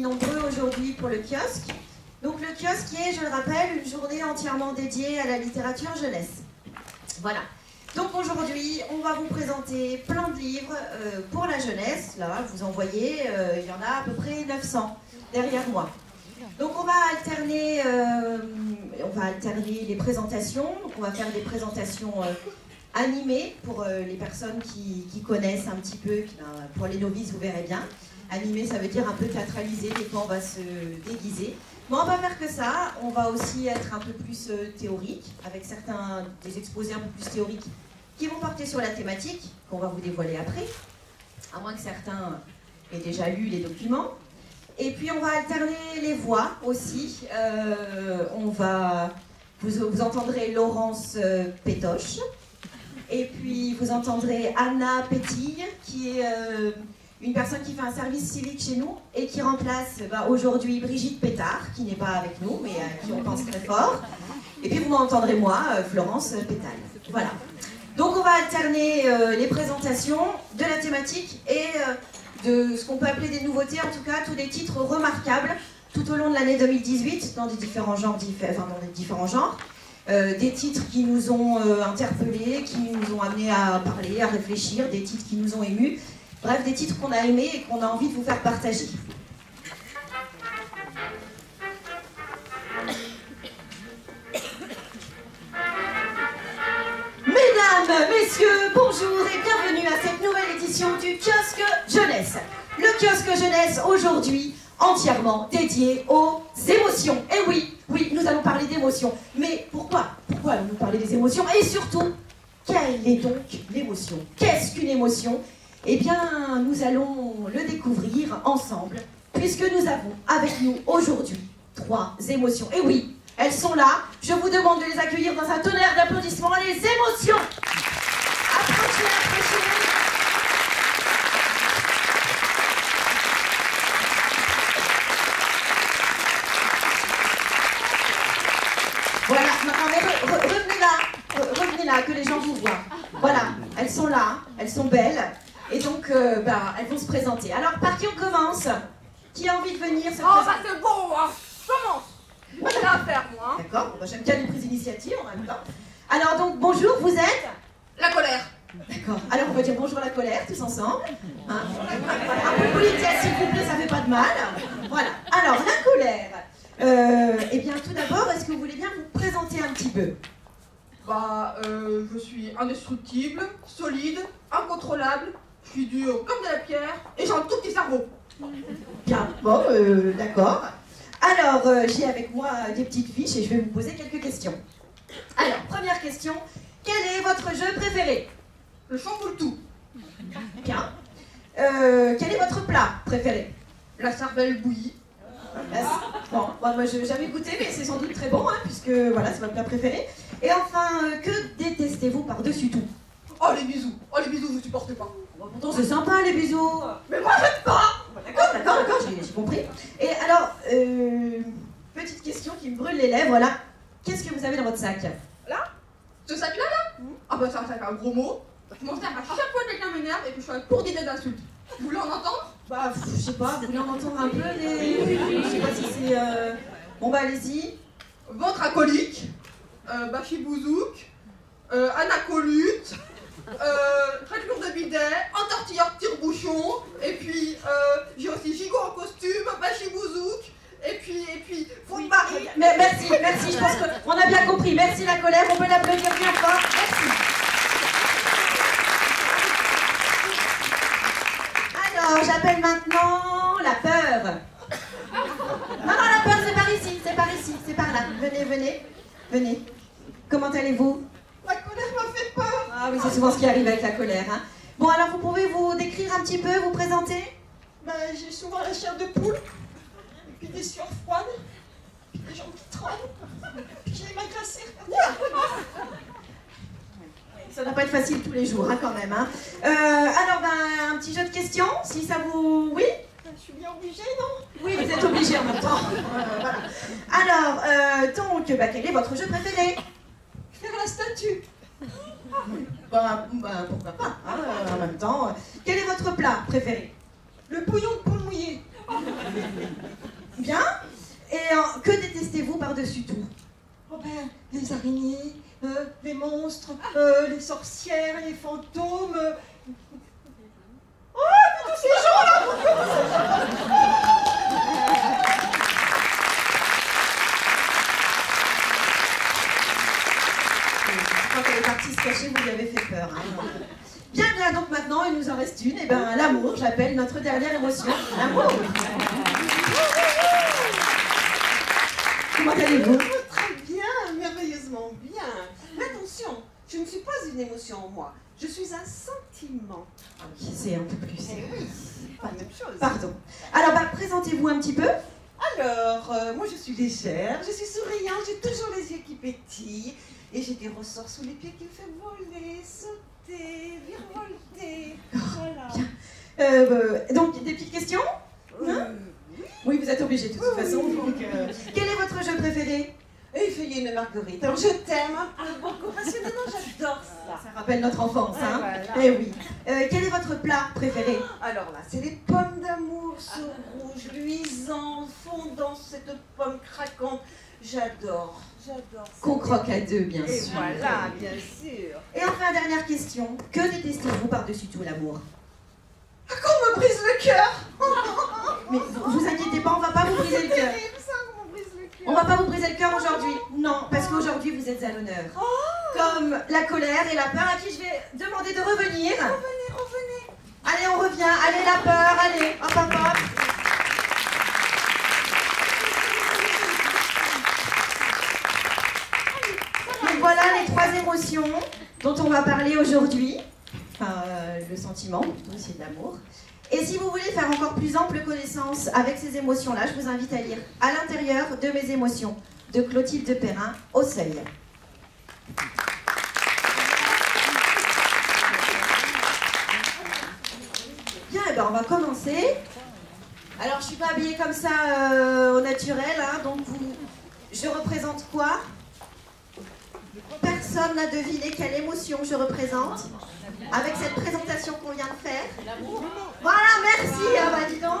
nombreux aujourd'hui pour le kiosque. Donc le kiosque est, je le rappelle, une journée entièrement dédiée à la littérature jeunesse. Voilà. Donc aujourd'hui, on va vous présenter plein de livres euh, pour la jeunesse. Là, vous en voyez, euh, il y en a à peu près 900 derrière moi. Donc on va alterner, euh, on va alterner les présentations. Donc on va faire des présentations animées pour les personnes qui, connaissent un petit peu. Pour les novices, vous verrez bien. Animé, ça veut dire un peu théâtralisé, des fois on va se déguiser. Mais on va faire que ça, on va aussi être un peu plus euh, théorique, avec certains des exposés un peu plus théoriques qui vont porter sur la thématique, qu'on va vous dévoiler après, à moins que certains aient déjà lu les documents. Et puis on va alterner les voix aussi. Euh, on va, vous, vous entendrez Laurence euh, Pétoche, et puis vous entendrez Anna Pétille, qui est une personne qui fait un service civique chez nous et qui remplace bah, aujourd'hui Brigitte Pétard, qui n'est pas avec nous, mais à qui on pense très fort. Et puis vous m'entendrez moi, euh, Florence Pétal. Voilà. Donc on va alterner euh, les présentations de la thématique et euh, de ce qu'on peut appeler des nouveautés, en tout cas tous les titres remarquables tout au long de l'année 2018 dans des différents genres, des différents genres. des titres qui nous ont interpellés, qui nous ont amenés à parler, à réfléchir, des titres qui nous ont émus, Bref, des titres qu'on a aimés et qu'on a envie de vous faire partager. Mesdames, messieurs, bonjour et bienvenue à cette nouvelle édition du kiosque jeunesse. Le kiosque jeunesse aujourd'hui entièrement dédié aux émotions. Et eh oui, oui, nous allons parler d'émotions. Mais pourquoi Pourquoi allons-nous parler des émotions? Et surtout, quelle est donc l'émotion? Qu'est-ce qu'une émotion? Eh bien, nous allons le découvrir ensemble, puisque nous avons avec nous aujourd'hui trois émotions. Et oui, elles sont là. Je vous demande de les accueillir dans un tonnerre d'applaudissements. Les émotions Approchez, approchez Voilà, revenez là, revenez là, que les gens vous voient. Voilà, elles sont là, elles sont belles. Et donc, euh, bah, elles vont se présenter. Alors, par qui on commence Qui a envie de venir se Oh, bah c'est bon, hein. commence Moi, j'ai à faire, moi. Hein. D'accord, bah, j'aime bien les prises d'initiative en même temps. Alors, donc, bonjour, vous êtes La colère. D'accord. Alors, on va dire bonjour la colère, tous ensemble. Hein Un peu politesse, s'il vous plaît, ça fait pas de mal. Voilà. Alors, la colère. Euh, eh bien, tout d'abord, est-ce que vous voulez bien vous présenter un petit peu? Bah, euh, je suis indestructible, solide, incontrôlable, je suis dur comme de la pierre et j'ai un tout petit cerveau. Bien, bon, euh, d'accord. Alors, euh, j'ai avec moi des petites fiches et je vais vous poser quelques questions. Alors, première question, quel est votre jeu préféré? Le chamboule tout? Bien. Euh, quel est votre plat préféré? La cervelle bouillie. Bon, moi je n'ai jamais goûté, mais c'est sans doute très bon, hein, puisque voilà, c'est votre plat préféré. Et enfin, que détestez-vous par-dessus tout? Oh les bisous, oh les bisous, je supporte pas. Pourtant c'est sympa les bisous. Mais moi j'aime pas. D'accord, d'accord, d'accord, j'ai compris. Et alors, euh, petite question qui me brûle les lèvres là. Qu'est-ce que vous avez dans votre sac? Là? Ce sac là? Ah bah c'est un à gros mot. Je m'en sers à chaque fois que quelqu'un m'énerve et que je suis un court d'idées d'insultes. Vous voulez en entendre? Bah je sais pas, vous voulez en entendre un peu les... Je sais pas si c'est... Euh... Bon bah allez-y. Ventre acolique, euh, bachibouzouk, euh, anacolute, euh, traitement de bidet, un tortilleur tire-bouchon, et puis euh, j'ai aussi gigot en costume, bachibouzouk, et puis, et puis, faut oui, Mais merci, merci, je pense qu'on a bien compris. Merci la colère, on peut l'applaudir bien fort. Merci. Alors, j'appelle maintenant la peur. Non, non, la peur, c'est par ici, c'est par ici, c'est par là. Venez, venez, venez. Comment allez-vous? La colère m'a fait peur. Ah oui, c'est souvent ce qui arrive avec la colère. Hein. Bon, alors vous pouvez vous décrire un petit peu, vous présenter? Ben, J'ai souvent la chair de poule, et puis des sueurs froides, puis des jambes qui tremblent, puis j'ai les mains glacées. Ça ne va pas être facile tous les jours, hein, quand même. Hein. Euh, alors, ben, un petit jeu de questions, si ça vous... Oui? Ben, Je suis bien obligée, non? Oui, vous êtes obligée en même temps. voilà. Alors, euh, donc, ben, quel est votre jeu préféré? Faire la statue. Bah, bah, pourquoi pas, hein, en même temps. Quel est votre plat préféré? Le bouillon de poule mouillée. Bien Et euh, que détestez-vous par-dessus tout? Oh ben, les araignées, euh, les monstres, euh, les sorcières, les fantômes. Oh, mais tous ces gens-là Je crois qu'elle est partie se cacher, vous lui avez fait peur. hein. Bien, bien, donc maintenant, il nous en reste une. Et ben, l'amour, j'appelle notre dernière émotion. L'amour. Comment allez-vous? Très bien, merveilleusement bien. Mais attention, je ne suis pas une émotion en moi. Je suis un sentiment. C'est un peu plus. Eh oui, pas la même chose. Pardon. Alors, bah, présentez-vous un petit peu. Alors, euh, moi je suis légère, je suis souriante, j'ai toujours les yeux qui pétillent et j'ai des ressorts sous les pieds qui me font voler, sauter, virevolter. Voilà. Euh, euh, donc, des petites questions Euh, Oui, vous êtes obligé de toute façon. donc, euh, Quel est votre jeu préféré? Effeuiller une marguerite. Alors je t'aime peu beaucoup, passionnellement, j'adore ça. Ça rappelle notre enfance, Ah, hein voilà. Eh oui. Euh, quel est votre plat préféré? Alors là, c'est les pommes d'amour, ce rouge, luisant, fondant, cette pomme craquante. J'adore. Qu'on croque à deux, bien Et sûr. voilà, bien sûr. Et enfin, dernière question. Que détestez-vous par-dessus tout l'amour On me brise le cœur. Mais vous, vous inquiétez pas, on va pas vous briser le cœur. on va pas vous briser le cœur aujourd'hui. Non, parce qu'aujourd'hui vous êtes à l'honneur. Comme la colère et la peur à qui je vais demander de revenir. Revenez, revenez. Allez, on revient. Allez, la peur. Allez, hop, hop, hop. Donc voilà les trois émotions dont on va parler aujourd'hui. Enfin, euh, le sentiment, plutôt, c'est de l'amour. Et si vous voulez faire encore plus ample connaissance avec ces émotions-là, je vous invite à lire À l'intérieur de mes émotions de Clotilde Perrin au seuil. Bien, eh ben, on va commencer. Alors, je suis pas habillée comme ça euh, au naturel, hein, donc je représente quoi? Personne n'a deviné quelle émotion je représente avec cette présentation qu'on vient de faire. Voilà, merci, ah bah dis donc.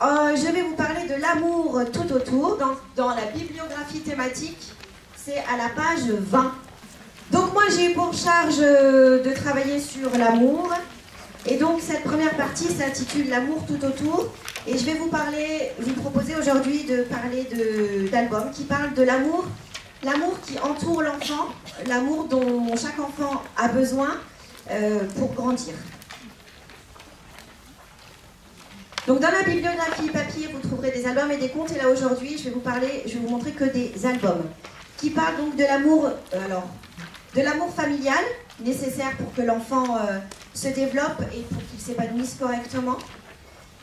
Euh, je vais vous parler de l'amour tout autour dans, dans la bibliographie thématique. C'est à la page 20. Donc moi j'ai pour charge euh, de travailler sur l'amour. Et donc cette première partie s'intitule L'amour tout autour. Et je vais vous parler, vous proposer aujourd'hui de parler d'albums qui parlent de l'amour, l'amour qui entoure l'enfant, l'amour dont chaque enfant a besoin euh, pour grandir. Donc dans la bibliographie papier, vous trouverez des albums et des contes. Et là aujourd'hui, je vais vous parler, je vais vous montrer que des albums qui parlent donc de l'amour, euh, alors de l'amour familial nécessaire pour que l'enfant euh, se développe et pour qu'il s'épanouisse correctement.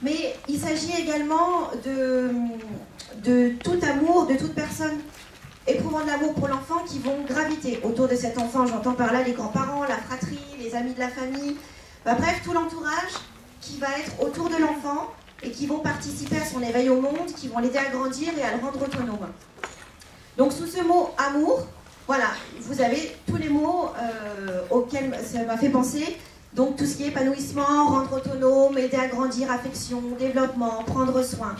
Mais il s'agit également de, de tout amour, de toute personne éprouvant de l'amour pour l'enfant qui vont graviter autour de cet enfant. J'entends par là les grands-parents, la fratrie, les amis de la famille, Bah, bref, tout l'entourage qui va être autour de l'enfant et qui vont participer à son éveil au monde, qui vont l'aider à grandir et à le rendre autonome. Donc sous ce mot amour, voilà, vous avez tous les mots euh, auxquels ça m'a fait penser. Donc tout ce qui est épanouissement, rendre autonome, aider à grandir, affection, développement, prendre soin.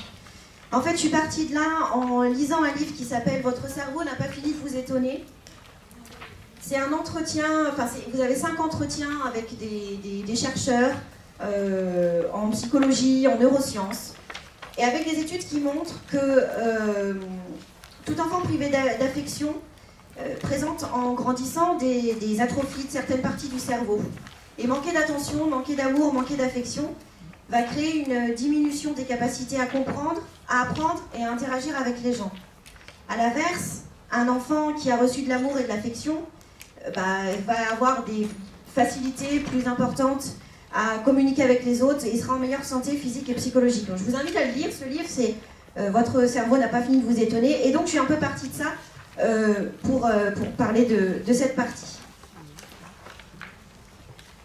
En fait, je suis partie de là en lisant un livre qui s'appelle Votre cerveau n'a pas fini de vous étonner. C'est un entretien, enfin vous avez cinq entretiens avec des, chercheurs euh, en psychologie, en neurosciences, et avec des études qui montrent que euh, tout enfant privé d'a- d'affection euh, présente en grandissant des, des atrophies de certaines parties du cerveau. Et manquer d'attention, manquer d'amour, manquer d'affection va créer une diminution des capacités à comprendre, à apprendre et à interagir avec les gens. A l'inverse, un enfant qui a reçu de l'amour et de l'affection euh, bah, va avoir des facilités plus importantes à communiquer avec les autres et sera en meilleure santé physique et psychologique. Donc, je vous invite à le lire. Ce livre, c'est euh, Votre cerveau n'a pas fini de vous étonner. Et donc, je suis un peu partie de ça euh, pour, parler de cette partie.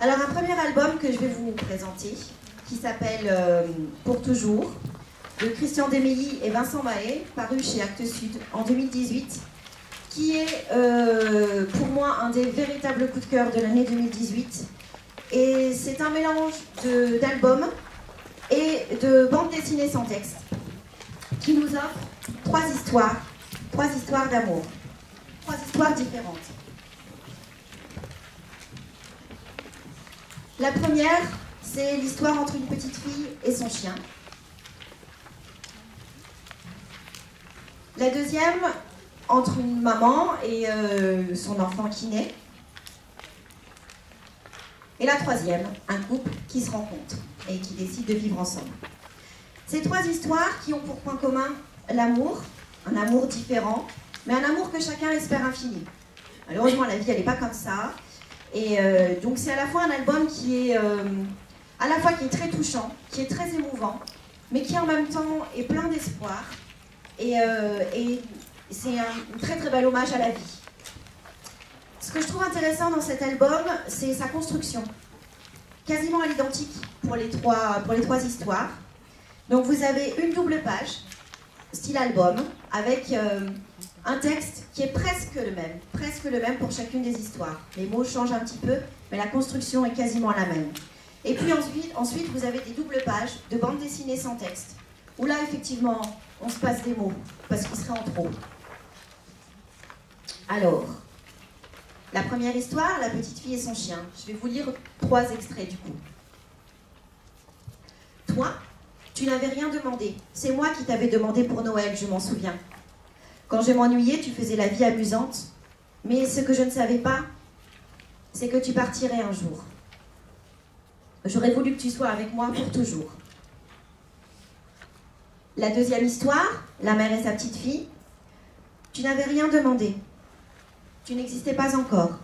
Alors, un premier album que je vais vous présenter, qui s'appelle euh, Pour toujours, de Christian Demilly et Vincent Mahé, paru chez Actes Sud en 2018, qui est euh, pour moi un des véritables coups de cœur de l'année 2018. Et c'est un mélange d'albums et de bande dessinée sans texte qui nous offre trois histoires, trois histoires d'amour, trois histoires différentes. La première, c'est l'histoire entre une petite fille et son chien. La deuxième, entre une maman et euh, son enfant qui naît. Et la troisième, un couple qui se rencontre et qui décide de vivre ensemble. Ces trois histoires qui ont pour point commun l'amour, un amour différent, mais un amour que chacun espère infini. Malheureusement, la vie, elle n'est pas comme ça. Et euh, donc, c'est à la fois un album qui est, euh, à la fois qui est très touchant, qui est très émouvant, mais qui en même temps est plein d'espoir. Et, euh, c'est un très très bel hommage à la vie. Ce que je trouve intéressant dans cet album, c'est sa construction. Quasiment à l'identique pour, les trois- pour les trois histoires. Donc vous avez une double page, style album, avec euh, un texte qui est presque le même, presque le même pour chacune des histoires. Les mots changent un petit peu, mais la construction est quasiment la même. Et puis ensuite, ensuite vous avez des doubles pages de bande dessinée sans texte, où là effectivement on se passe des mots, parce qu'ils seraient en trop. Alors, la première histoire, la petite fille et son chien. Je vais vous lire trois extraits du coup. Toi, tu n'avais rien demandé. C'est moi qui t'avais demandé pour Noël, je m'en souviens. Quand je m'ennuyais, tu faisais la vie amusante. Mais ce que je ne savais pas, c'est que tu partirais un jour. J'aurais voulu que tu sois avec moi pour toujours. La deuxième histoire, la mère et sa petite fille. Tu n'avais rien demandé. Tu n'existais pas encore.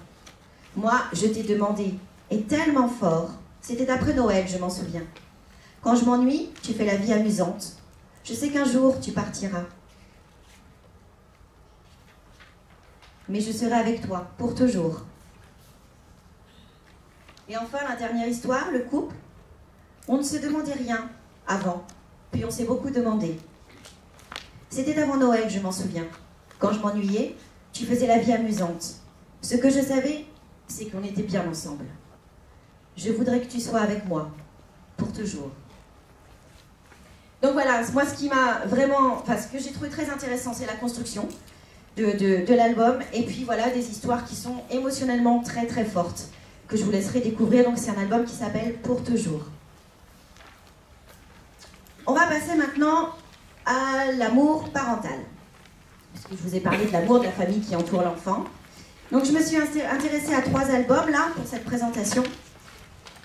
Moi, je t'ai demandé, et tellement fort. C'était après Noël, je m'en souviens. Quand je m'ennuie, tu fais la vie amusante. Je sais qu'un jour, tu partiras. Mais je serai avec toi, pour toujours. Et enfin, la dernière histoire, le couple. On ne se demandait rien avant, puis on s'est beaucoup demandé. C'était avant Noël, je m'en souviens. Quand je m'ennuyais, tu faisais la vie amusante. Ce que je savais, c'est qu'on était bien ensemble. Je voudrais que tu sois avec moi, pour toujours. Donc voilà, moi ce qui m'a vraiment, enfin ce que j'ai trouvé très intéressant, c'est la construction de, de- de l'album, et puis voilà des histoires qui sont émotionnellement très très fortes, que je vous laisserai découvrir. Donc c'est un album qui s'appelle Pour toujours. On va passer maintenant à l'amour parental parce que je vous ai parlé de l'amour de la famille qui entoure l'enfant. Donc je me suis intéressée à trois albums là pour cette présentation,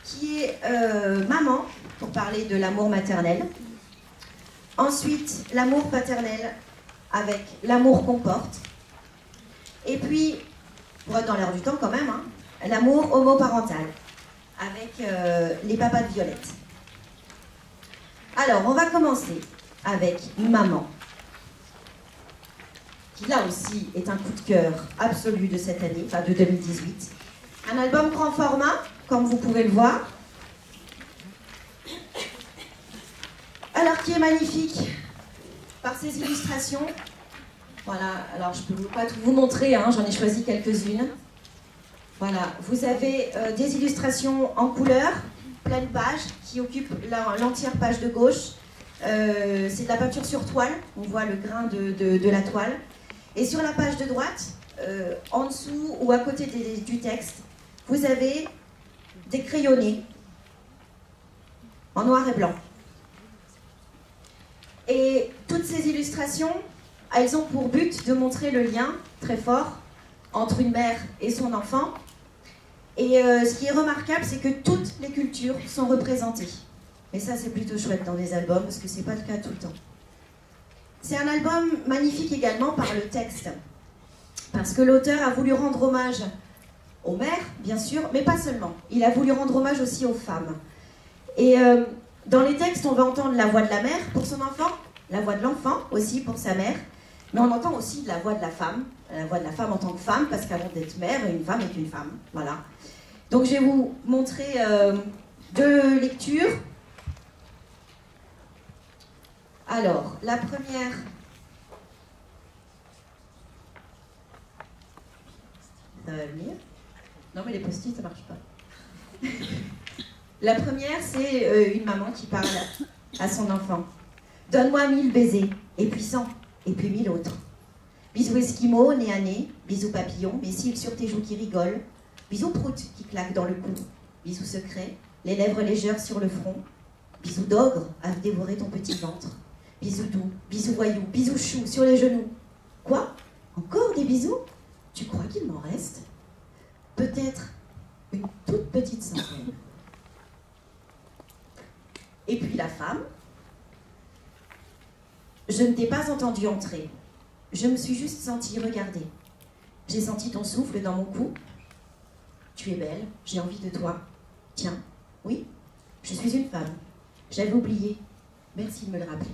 qui est euh, Maman, pour parler de l'amour maternel. Ensuite, l'amour paternel avec l'amour qu'on porte. Et puis, pour être dans l'air du temps quand même, hein, l'amour homoparental avec euh, les papas de Violette. Alors, on va commencer avec Maman qui là aussi est un coup de cœur absolu de cette année, enfin de 2018. Un album grand format, comme vous pouvez le voir. Alors qui est magnifique par ses illustrations. Voilà, alors je ne peux pas tout vous montrer, hein, j'en ai choisi quelques-unes. Voilà, vous avez euh, des illustrations en couleur, pleine page, qui occupent l'entière page de gauche. Euh, c'est de la peinture sur toile, on voit le grain de- la toile. Et sur la page de droite, euh, en dessous ou à côté du texte, vous avez des crayonnés en noir et blanc. Et toutes ces illustrations, elles ont pour but de montrer le lien très fort entre une mère et son enfant. Et euh, ce qui est remarquable, c'est que toutes les cultures sont représentées. Et ça, c'est plutôt chouette dans les albums, parce que c'est pas le cas tout le temps. C'est un album magnifique également par le texte, parce que l'auteur a voulu rendre hommage aux mères, bien sûr, mais pas seulement. Il a voulu rendre hommage aussi aux femmes. Et euh, dans les textes, on va entendre la voix de la mère pour son enfant, la voix de l'enfant aussi pour sa mère, mais on entend aussi la voix de la femme, la voix de la femme en tant que femme, parce qu'avant d'être mère, une femme est une femme. Voilà. Donc je vais vous montrer euh, deux lectures. Alors, la première. Ça va venir? Non, mais les post-it, ça marche pas. La première, c'est euh, une maman qui parle à son enfant. Donne-moi mille baisers, et puis cent, et puis mille autres. Bisous esquimaux, nez à nez, bisous papillon, mes cils sur tes joues qui rigolent, bisous prout qui claquent dans le cou, bisous secrets, les lèvres légères sur le front, bisous d'ogre à dévorer ton petit ventre, bisous doux, bisous voyou, bisous chou sur les genoux. Quoi? Encore des bisous? Tu crois qu'il m'en reste? Peut-être une toute petite centaine. Et puis la femme, je ne t'ai pas entendu entrer. Je me suis juste sentie regarder. J'ai senti ton souffle dans mon cou. Tu es belle, j'ai envie de toi. Tiens, oui, je suis une femme. J'avais oublié. Merci de me le rappeler.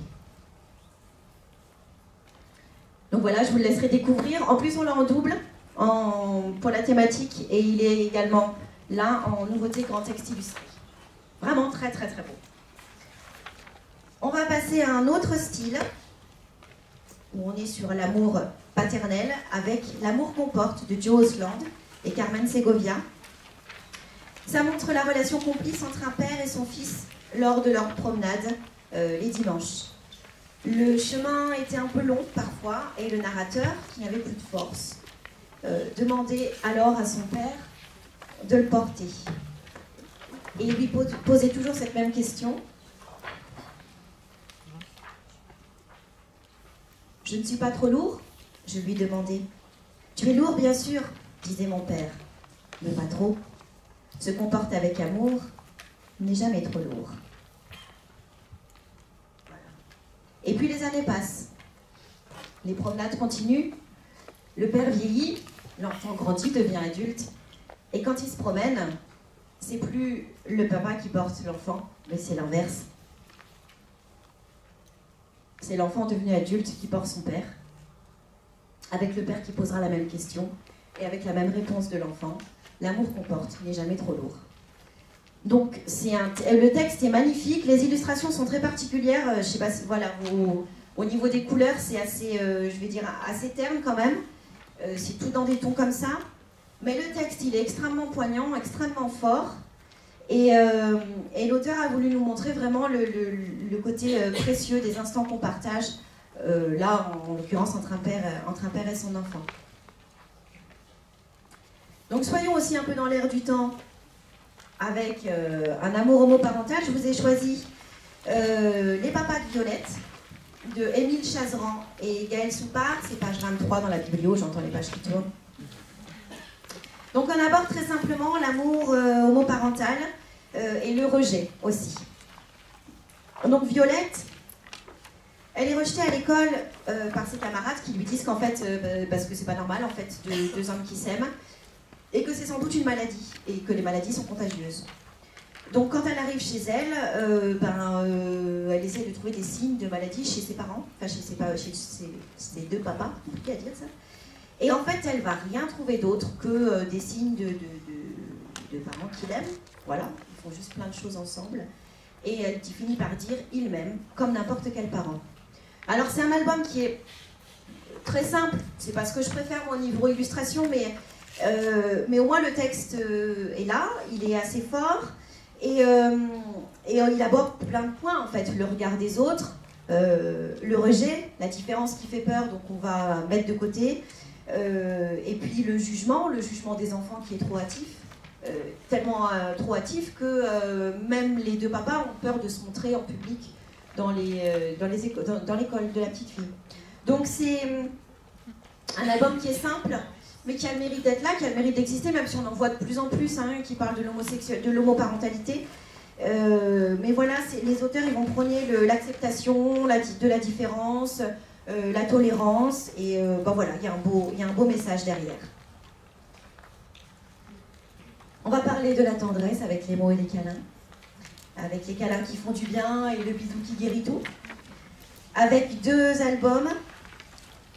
Donc voilà, je vous le laisserai découvrir. En plus, on l'a en double en, pour la thématique et il est également là en nouveauté grand texte illustré. Vraiment très très très beau. On va passer à un autre style où on est sur l'amour paternel avec L'amour qu'on porte de Joe Osland et Carmen Segovia. Ça montre la relation complice entre un père et son fils lors de leur promenade euh, les dimanches. Le chemin était un peu long parfois et le narrateur, qui n'avait plus de force, euh, demandait alors à son père de le porter. Et il lui posait toujours cette même question. Je ne suis pas trop lourd? Je lui demandais. Tu es lourd, bien sûr, disait mon père. Mais pas trop. Se comporte avec amour n'est jamais trop lourd. Et puis les années passent. Les promenades continuent. Le père vieillit, l'enfant grandit, devient adulte. Et quand il se promène, c'est plus le papa qui porte l'enfant, mais c'est l'inverse. C'est l'enfant devenu adulte qui porte son père, avec le père qui posera la même question et avec la même réponse de l'enfant. L'amour qu'on porte n'est jamais trop lourd. Donc, un le texte est magnifique, les illustrations sont très particulières. Euh, je sais pas si, voilà, au, niveau des couleurs, c'est assez, euh, je vais dire, assez terne quand même. Euh, c'est tout dans des tons comme ça. Mais le texte, il est extrêmement poignant, extrêmement fort. Et, l'auteur a voulu nous montrer vraiment le, côté précieux des instants qu'on partage, là, en, l'occurrence, entre, entre un père et son enfant. Donc, soyons aussi un peu dans l'air du temps avec euh, un amour homoparental, je vous ai choisi euh, Les papas de Violette de Émile Chazeran et Gaël Soupard, c'est page 23 dans la biblio, j'entends les pages qui tournent. Donc on aborde très simplement l'amour euh, homoparental et le rejet aussi. Donc Violette, elle est rejetée à l'école par ses camarades qui lui disent qu'en fait, parce que c'est pas normal en fait, de deux hommes qui s'aiment, et que c'est sans doute une maladie, et que les maladies sont contagieuses. Donc quand elle arrive chez elle, euh, ben, euh, elle essaie de trouver des signes de maladie chez ses parents, enfin chez ses, deux papas, compliqué à dire ça. Et en fait, elle va rien trouver d'autre que euh, des signes de, parents qui l'aiment. Voilà, ils font juste plein de choses ensemble. Et elle finit par dire il m'aime comme n'importe quel parent. Alors c'est un album qui est très simple, c'est pas ce que je préfère moi au niveau illustration, mais euh, mais au moins le texte euh, est là, il est assez fort. Et, euh, il aborde plein de points en fait, le regard des autres, le rejet, la différence qui fait peur, donc on va mettre de côté, et puis le jugement, le jugement des enfants qui est trop hâtif, tellement trop hâtif que même les deux papas ont peur de se montrer en public dans les dans dans, dans l'école de la petite fille. Donc c'est un album qui est simple mais qui a le mérite d'être là, qui a le mérite d'exister, même si on en voit de plus en plus hein, qui parlent de l'homoparentalité. Euh, mais voilà, les auteurs ils vont prôner l'acceptation de la différence, euh, la tolérance, et euh, ben voilà, il y, y a un beau message derrière. On va parler de la tendresse avec les mots et les câlins, avec les câlins qui font du bien et le bisou qui guérit tout, avec deux albums,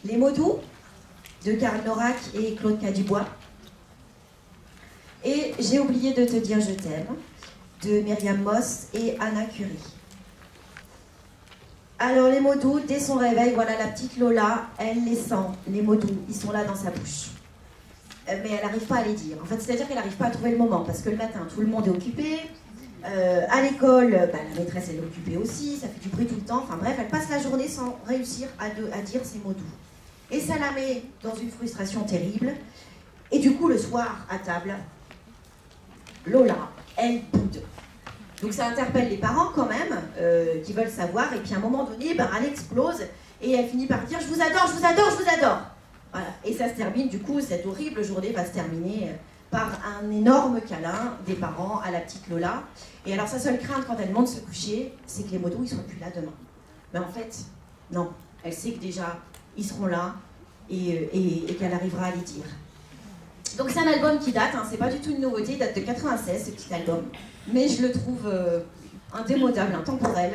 Les mots doux de Karl Norac et Claude Cadibois. Et J'ai oublié de te dire je t'aime de Myriam Moss et Anna Curie. Alors les mots doux, dès son réveil, voilà la petite Lola, elle les sent, les mots doux, ils sont là dans sa bouche. Euh, mais elle n'arrive pas à les dire. En fait, c'est-à-dire qu'elle n'arrive pas à trouver le moment, parce que le matin, tout le monde est occupé, Euh, à l'école, bah, la maîtresse elle est occupée aussi, ça fait du bruit tout le temps. Enfin bref, elle passe la journée sans réussir à, de- dire ses mots doux. Et ça la met dans une frustration terrible. Et du coup, le soir, à table, Lola, elle boude. Donc ça interpelle les parents quand même, euh, qui veulent savoir. Et puis à un moment donné, ben, elle explose et elle finit par dire Je vous adore, je vous adore, je vous adore. Et ça se termine, du coup, cette horrible journée va se terminer euh, par un énorme câlin des parents à la petite Lola. Et alors sa seule crainte quand elle monte se coucher, c'est que les motos ils seront plus là demain. Mais en fait, non. Elle sait que déjà ils seront là et, euh, et- qu'elle arrivera à les dire. Donc c'est un album qui date, hein, c'est pas du tout une nouveauté, il date de 96 ce petit album. Mais je le trouve euh, indémodable, intemporel.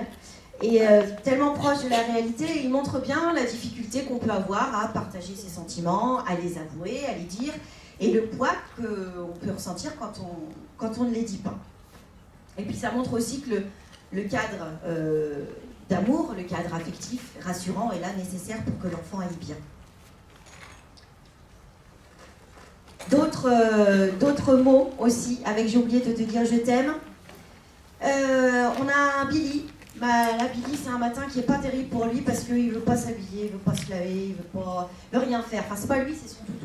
Et euh, tellement proche de la réalité, il montre bien la difficulté qu'on peut avoir à partager ses sentiments, à les avouer, à les dire, et le poids qu'on peut ressentir quand on, quand on ne les dit pas. Et puis ça montre aussi que le, le cadre euh, d'amour, le cadre affectif rassurant est là nécessaire pour que l'enfant aille bien. D'autres euh, mots aussi, avec j'ai oublié de te dire je t'aime. Euh, on a un Billy. Bah, là, Billy, c'est un matin qui est pas terrible pour lui parce qu'il veut pas s'habiller, il veut pas se laver, il veut veut rien faire. Enfin, c'est pas lui, c'est son toutou.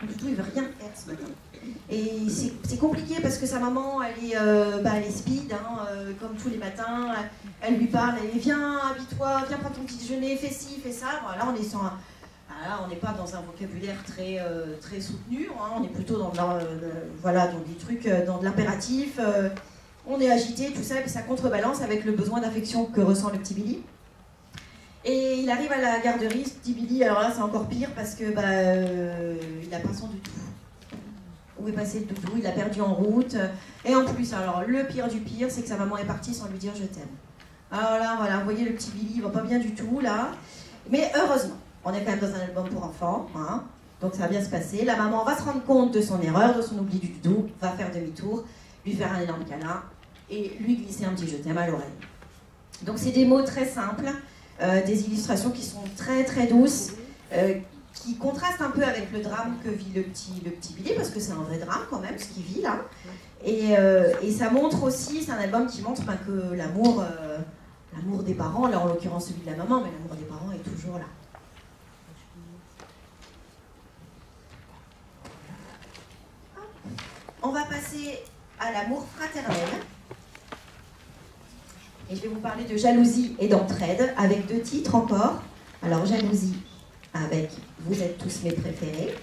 Son toutou, il veut rien faire ce matin. Et c'est compliqué parce que sa maman, elle est, euh, bah, speed, hein, euh, comme tous les matins. Elle lui parle, elle dit Viens, habille-toi, viens prendre ton petit déjeuner, fais ci, fais ça. Voilà, on est sur un- ah, là, on n'est pas dans un vocabulaire très, euh, très soutenu, hein, on est plutôt dans, voilà, dans des trucs, dans de l'impératif. on est agité, tout ça, et ça contrebalance avec le besoin d'affection que ressent le petit Billy. Et il arrive à la garderie, ce petit Billy, alors là c'est encore pire parce que bah, euh, il n'a pas son doudou. Où est passé le doudou? Il l'a perdu en route. Et en plus, alors le pire du pire, c'est que sa maman est partie sans lui dire je t'aime. Alors là, voilà, vous voyez le petit Billy, il va pas bien du tout là. Mais heureusement, on est quand même dans un album pour enfants, hein, donc ça va bien se passer. La maman va se rendre compte de son erreur, de son oubli du doudou, va faire demi-tour, lui faire un énorme câlin et lui glisser un petit je t'aime à l'oreille. Donc c'est des mots très simples, euh, des illustrations qui sont très très douces, euh, qui contrastent un peu avec le drame que vit le petit, le petit Billy, parce que c'est un vrai drame quand même ce qu'il vit là. Et, euh, et ça montre aussi, c'est un album qui montre ben, que l'amour, l'amour des parents, là en l'occurrence celui de la maman, mais l'amour des parents est toujours là. On va passer à l'amour fraternel. Et je vais vous parler de jalousie et d'entraide avec deux titres encore. Alors, jalousie avec Vous êtes tous mes préférés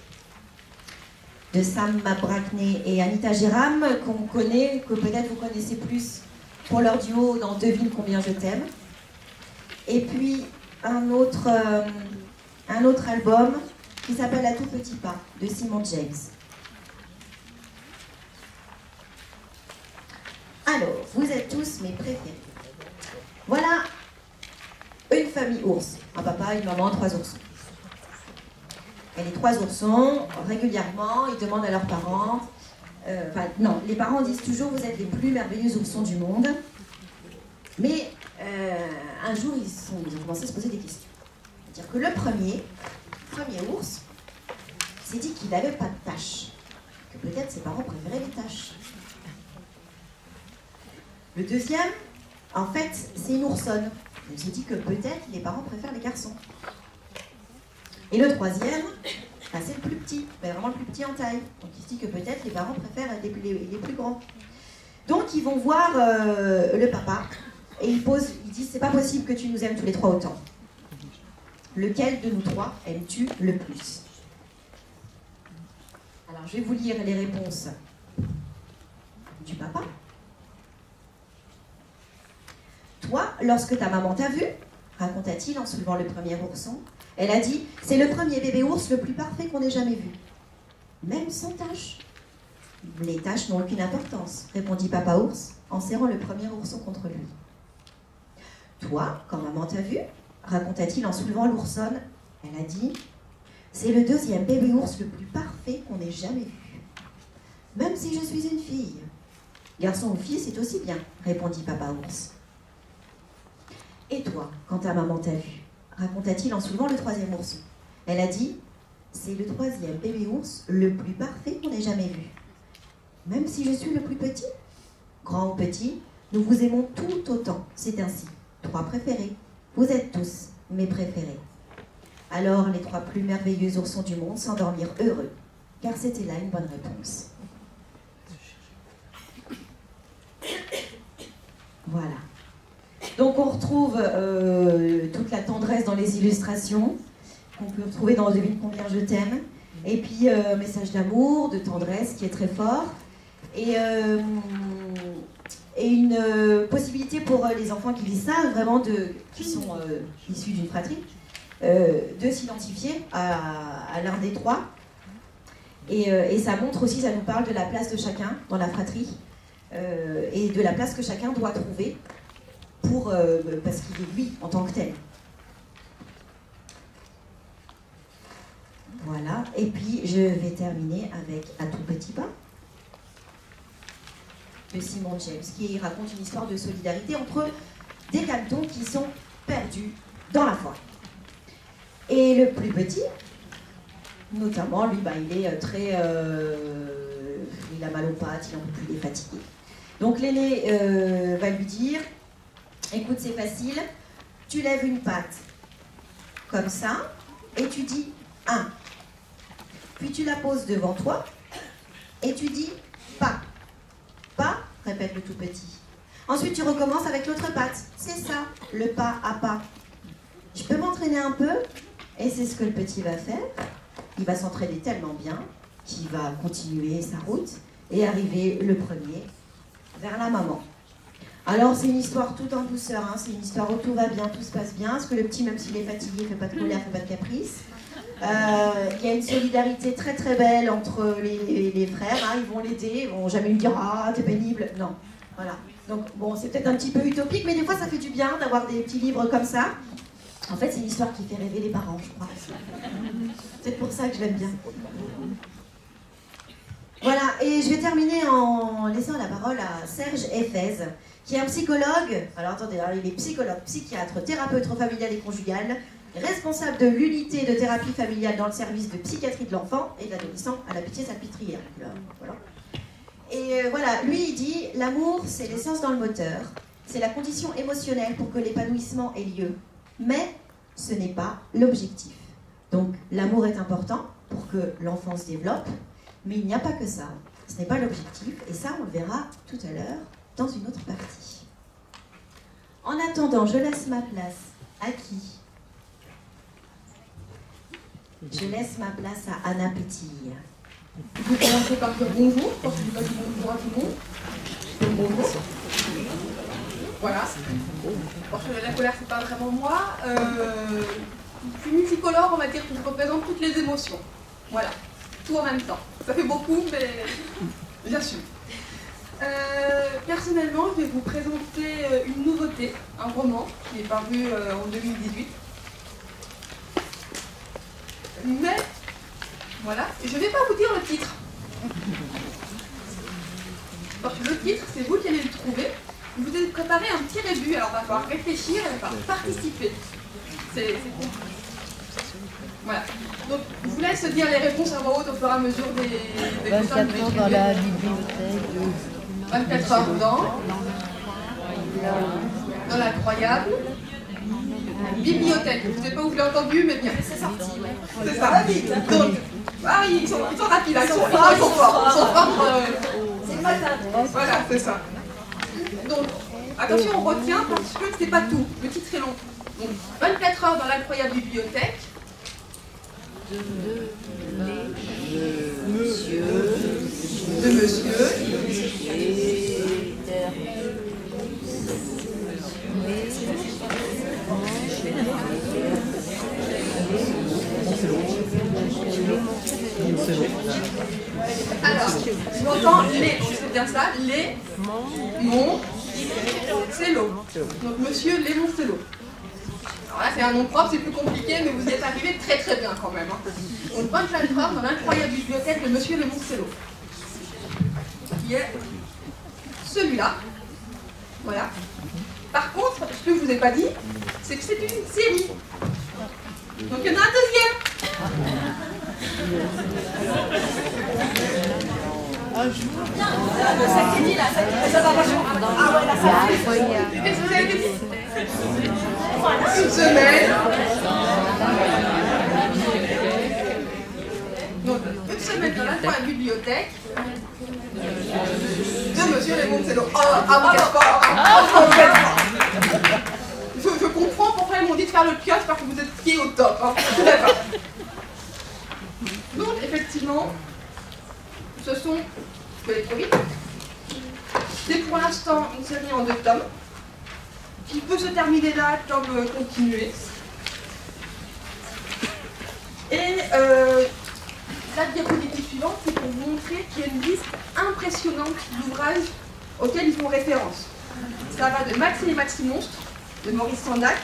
de Sam Mabrakné et Anita Géram, qu'on connaît, que peut-être vous connaissez plus pour leur duo dans Devine combien je t'aime. Et puis un autre, euh, un autre album qui s'appelle À tout petit pas de Simon James. Alors, vous êtes tous mes préférés. Voilà une famille ours. Un papa, une maman, trois oursons. Et les trois oursons, régulièrement, ils demandent à leurs parents, euh, enfin non, les parents disent toujours vous êtes les plus merveilleux oursons du monde. Mais euh, un jour, ils, ont commencé à se poser des questions. C'est-à-dire que le premier, premier ours, s'est dit qu'il n'avait pas de tâches. Que peut-être ses parents préféraient les tâches. Le deuxième, en fait, c'est une oursonne. Il se dit que peut-être les parents préfèrent les garçons. Et le troisième, bah, c'est le plus petit, mais vraiment le plus petit en taille. Donc il se dit que peut-être les parents préfèrent les plus grands. Donc ils vont voir euh, le papa et ils posent, ils disent c'est pas possible que tu nous aimes tous les trois autant. Lequel de nous trois aimes-tu le plus? Alors je vais vous lire les réponses du papa. Toi, lorsque ta maman t'a vu, raconta-t-il en soulevant le premier ourson, elle a dit C'est le premier bébé ours le plus parfait qu'on ait jamais vu. Même sans taches. Les taches n'ont aucune importance, répondit papa ours en serrant le premier ourson contre lui. Toi, quand maman t'a vu, raconta-t-il en soulevant l'oursonne, elle a dit C'est le deuxième bébé ours le plus parfait qu'on ait jamais vu. Même si je suis une fille. Garçon ou fille, c'est aussi bien, répondit papa ours. Et toi, quand ta maman t'a vu raconta-t-il en soulevant le troisième ourson. Elle a dit C'est le troisième bébé ours le plus parfait qu'on ait jamais vu. Même si je suis le plus petit Grand ou petit, nous vous aimons tout autant. C'est ainsi. Trois préférés. Vous êtes tous mes préférés. Alors les trois plus merveilleux oursons du monde s'endormirent heureux, car c'était là une bonne réponse. Voilà. Donc on retrouve euh, toute la tendresse dans les illustrations qu'on peut retrouver dans Devine combien je t'aime. Et puis euh, message d'amour, de tendresse qui est très fort. Et, euh, une euh, possibilité pour les enfants qui lisent ça, vraiment de, qui sont issus d'une fratrie, de s'identifier à, l'un des trois. Et, ça montre aussi, ça nous parle de la place de chacun dans la fratrie et de la place que chacun doit trouver pour, euh, parce qu'il est lui en tant que tel. Voilà, et puis je vais terminer avec À tout petit pas de Simon James, qui raconte une histoire de solidarité entre des cantons qui sont perdus dans la forêt. Et le plus petit, notamment, lui, bah, il est euh, très. euh, il a mal aux pattes, il en peut plus, il est fatigué. Donc euh, va lui dire Écoute, c'est facile, tu lèves une patte comme ça, et tu dis 1. Puis tu la poses devant toi, et tu dis pas. Pas, répète le tout petit. Ensuite, tu recommences avec l'autre patte. C'est ça, le pas à pas. Je peux m'entraîner un peu, et c'est ce que le petit va faire. Il va s'entraîner tellement bien qu'il va continuer sa route et arriver le premier vers la maman. Alors c'est une histoire tout en douceur, hein. c'est une histoire où tout va bien, tout se passe bien, parce que le petit, même s'il est fatigué, fait pas de colère, fait pas de caprice. Euh, Il y a une solidarité très très belle entre les, frères, hein. ils vont l'aider, ils vont jamais lui dire ah t'es pénible, non, voilà. Donc bon, c'est peut-être un petit peu utopique, mais des fois ça fait du bien d'avoir des petits livres comme ça. En fait, c'est une histoire qui fait rêver les parents, je crois. C'est pour ça que je l'aime bien. Voilà, et je vais terminer en laissant la parole à Serge Ephèse, qui est un psychologue. Alors attendez, alors, il est psychologue, psychiatre, thérapeute familial et conjugal, responsable de l'unité de thérapie familiale dans le service de psychiatrie de l'enfant et de l'adolescent à la pitié salpêtrière. Voilà. Et euh, voilà, lui il dit l'amour c'est l'essence dans le moteur, c'est la condition émotionnelle pour que l'épanouissement ait lieu, mais ce n'est pas l'objectif. Donc l'amour est important pour que l'enfant se développe, mais il n'y a pas que ça. Ce n'est pas l'objectif, et ça on le verra tout à l'heure dans une autre partie. En attendant, je laisse ma place à qui? Je laisse ma place à Anna Pétille. Vous commencez par dire bonjour, parce que je pas dit bonjour à tout le monde. Bonjour. Voilà. La colère, c'est pas vraiment moi. Euh, je suis psychologue, on va dire que je représente toutes les émotions. Voilà. Tout en même temps. Ça fait beaucoup, mais j'assume. Euh, personnellement, je vais vous présenter euh, une nouveauté, un roman qui est paru euh, en 2018. Mais voilà, je ne vais pas vous dire le titre. Parce que le titre, c'est vous qui allez le trouver. Vous ai préparé un petit rébut, alors on va falloir réfléchir et on va falloir participer. C'est bon. Voilà. Donc, je vous laisse dire les réponses à voix haute au fur et à mesure des, des 24 heures dans la bibliothèque. 24 heures dans, dans l'incroyable bibliothèque. Je ne sais pas où je l'ai entendu, mais bien. C'est sorti, C'est ça. Donc, ah oui, ils sont, ils sont rapides, ils sont, ils forts. Ils sont forts. C'est le matin. voilà, c'est ça. Donc, attention, on retient parce que c'est pas tout. Le titre est long. Donc, 24 heures dans l'incroyable bibliothèque. De monsieur. Alors, je m'entends les, c'est bien ça, les, mon, c'est. Donc, monsieur Léon Cello. Alors là, c'est un nom propre, c'est plus compliqué, mais vous y êtes arrivé très très bien quand même. hein. Donc, 24 heures dans l'incroyable bibliothèque de monsieur Léon Cello. Qui est celui-là. Voilà. Par contre, ce que je vous ai pas dit, c'est que c'est une série. Donc, il y en a un deuxième. Qu'est-ce que vous avez dit Une semaine. Donc, une semaine dans la bibliothèque. De Monsieur Raymond Cello. Oh, ah, pas. Ah, pas. Je, je comprends pourquoi ils m'ont dit de faire le kiosque parce que vous êtes pieds au top. Hein. D'accord. Donc, effectivement, ce sont, aller trop vite, c'est pour l'instant une série en deux tomes qui peut se terminer là comme continuer. Et euh, la diapositive suivante, c'est pour vous montrer qu'il y a une liste impressionnante d'ouvrages auxquels ils font référence. Ça va de Max et Maxi Monstres, de Maurice Sandac,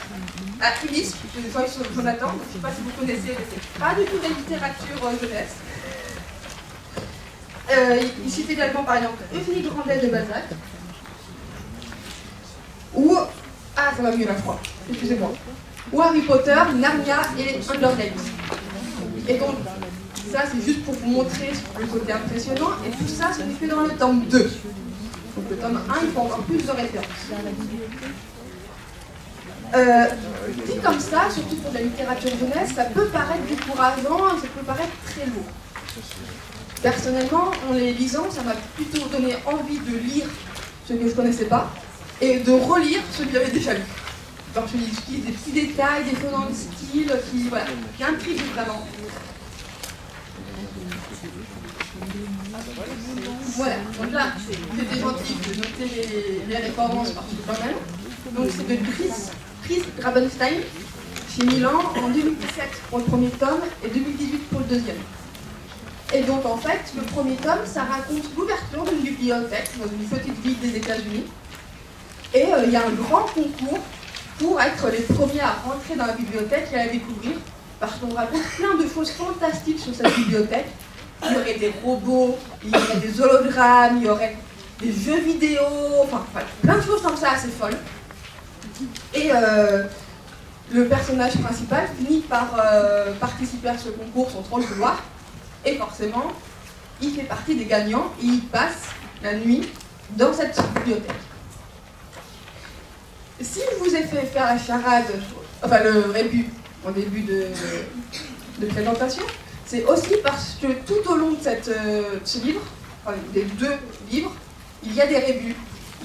à Ulysse, de Joyce Jonathan. Je ne sais pas si vous connaissez, mais c'est pas du tout de la littérature euh, jeunesse. Euh, il cite également par exemple Eugénie Grandet de Balzac. Ou. Ah, ça va mieux je crois. Excusez-moi. Ou Harry Potter, Narnia et Hunger Games. Et donc, ça c'est juste pour vous montrer le côté impressionnant. Et tout ça, ce n'est que dans le tome 2. Donc le tome 1, il faut encore plus de références. Euh, dit comme ça, surtout pour la littérature jeunesse, ça peut paraître décourageant, ça peut paraître très lourd. Personnellement, en les lisant, ça m'a plutôt donné envie de lire ce que je ne connaissais pas et de relire ce que j'avais déjà lu. Genre, je utilise des petits détails, des choses dans le style qui, voilà, qui intriguent vraiment. Voilà, donc là, c'était gentil de noter les, les références parce que quand même. Donc c'est de Chris, Chris Grabenstein, chez Milan, en 2017 pour le premier tome et 2018 pour le deuxième. Et donc en fait, le premier tome, ça raconte l'ouverture d'une bibliothèque dans une petite ville des États-Unis. Et euh, il y a un grand concours pour être les premiers à rentrer dans la bibliothèque et à la découvrir, parce qu'on raconte plein de choses fantastiques sur cette bibliothèque. Il y aurait des robots, il y aurait des hologrammes, il y aurait des jeux vidéo, enfin plein de choses comme ça assez folles. Et euh, le personnage principal finit par euh, participer à ce concours sans trop le vouloir. Et forcément, il fait partie des gagnants et il passe la nuit dans cette bibliothèque. Si je vous ai fait faire la charade, enfin le rébut en début de, de présentation, c'est aussi parce que tout au long de cette, euh, ce livre, enfin, des deux livres, il y a des rébus,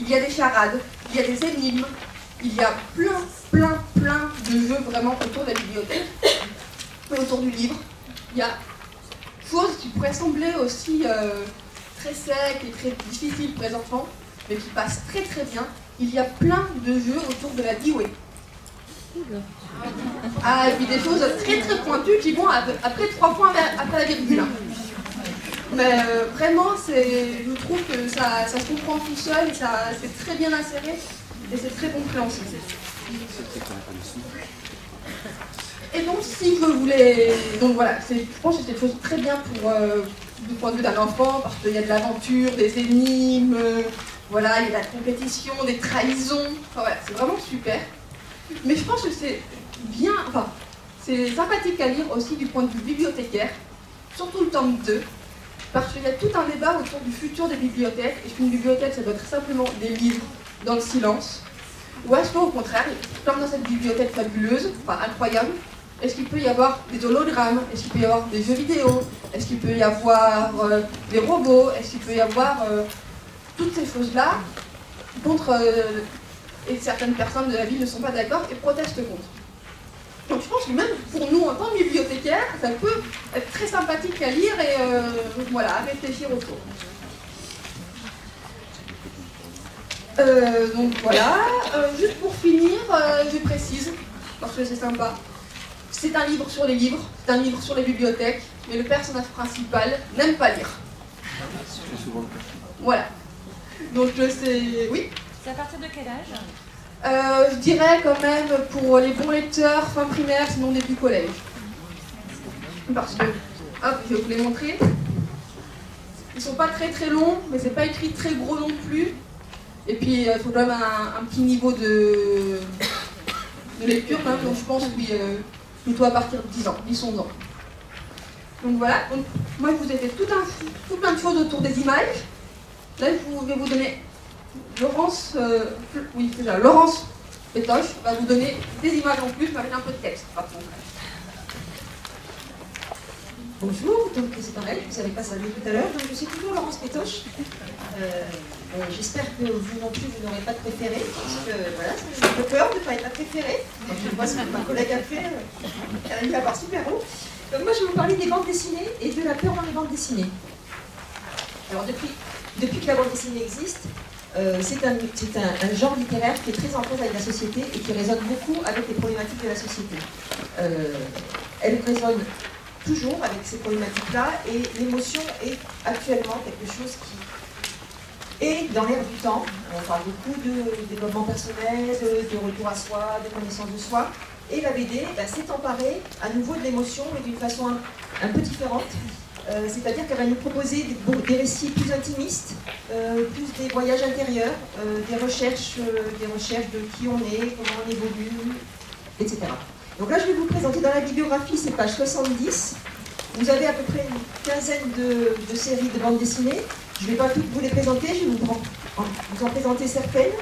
il y a des charades, il y a des énigmes, il y a plein, plein, plein de jeux vraiment autour de la bibliothèque, autour du livre. Il y a choses qui pourraient sembler aussi euh, très secs et très difficiles enfants, mais qui passent très très bien. Il y a plein de jeux autour de la Dewey. Ah, et puis des choses très très pointues qui vont ap- après trois points après la virgule. Mais euh, vraiment, je trouve que ça, ça se comprend tout seul, c'est très bien inséré et c'est très compréhensible. Et donc, si je voulais. Donc voilà, je pense que c'est quelque chose très bien pour, euh, du point de vue d'un enfant, parce qu'il y a de l'aventure, des énigmes, voilà, il y a de la compétition, des trahisons. Enfin voilà, c'est vraiment super. Mais je pense que c'est bien. Enfin, c'est sympathique à lire aussi du point de vue bibliothécaire, surtout le tome 2, parce qu'il y a tout un débat autour du futur des bibliothèques. Est-ce qu'une bibliothèque, ça doit être simplement des livres dans le silence Ou est-ce qu'au contraire, comme dans cette bibliothèque fabuleuse, enfin incroyable, est-ce qu'il peut y avoir des hologrammes Est-ce qu'il peut y avoir des jeux vidéo Est-ce qu'il peut y avoir euh, des robots Est-ce qu'il peut y avoir euh, toutes ces choses-là contre euh, et certaines personnes de la ville ne sont pas d'accord et protestent contre. Donc je pense que même pour nous en tant que bibliothécaires, ça peut être très sympathique à lire et euh, voilà, à réfléchir autour. Euh, donc voilà, juste pour finir, je précise, parce que c'est sympa, c'est un livre sur les livres, c'est un livre sur les bibliothèques, mais le personnage principal n'aime pas lire. Voilà. Donc je sais, oui C'est à partir de quel âge? Euh, je dirais quand même pour les bons lecteurs, fin primaire, sinon début collège. Parce que, hop, je vais vous les montrer. Ils sont pas très très longs, mais c'est pas écrit très gros non plus. Et puis euh, il faut quand même un, un petit niveau de, de lecture, donc je pense oui, euh, plutôt à partir de 10 ans, 10-11 ans. Donc voilà, donc, moi je vous ai fait tout, un, tout plein de choses autour des images. Là, je vais vous donner Laurence, euh, oui, ça, Laurence Pétoche va vous donner des images en plus, avec un peu de texte. Bonjour, donc c'est pareil, vous savez pas saluer tout à l'heure, donc je suis toujours Laurence Pétoche. Euh, euh, J'espère que vous non plus, vous n'aurez pas de préféré, parce que voilà, j'ai un peu peur de ne pas être. Donc, je vois ce que ma collègue a fait, elle a mis la barre super haut. Donc moi je vais vous parler des bandes dessinées et de la peur dans les bandes dessinées. Alors depuis, depuis que la bande dessinée existe, euh, c'est un, genre littéraire qui est très en cause avec la société et qui résonne beaucoup avec les problématiques de la société. Euh, elle résonne toujours avec ces problématiques-là et l'émotion est actuellement quelque chose qui est dans l'air du temps. On parle beaucoup de développement personnel, de, retour à soi, de connaissance de soi. Et la BD bah, s'est emparée à nouveau de l'émotion, mais d'une façon un peu différente. Euh, C'est-à-dire qu'elle va nous proposer des, récits plus intimistes, euh, plus des voyages intérieurs, euh, des, recherches, des recherches de qui on est, comment on évolue, etc. Donc là, je vais vous présenter dans la bibliographie, c'est page 70. Vous avez à peu près une quinzaine de, séries de bandes dessinées. Je ne vais pas toutes vous les présenter, je vais vous en, présenter certaines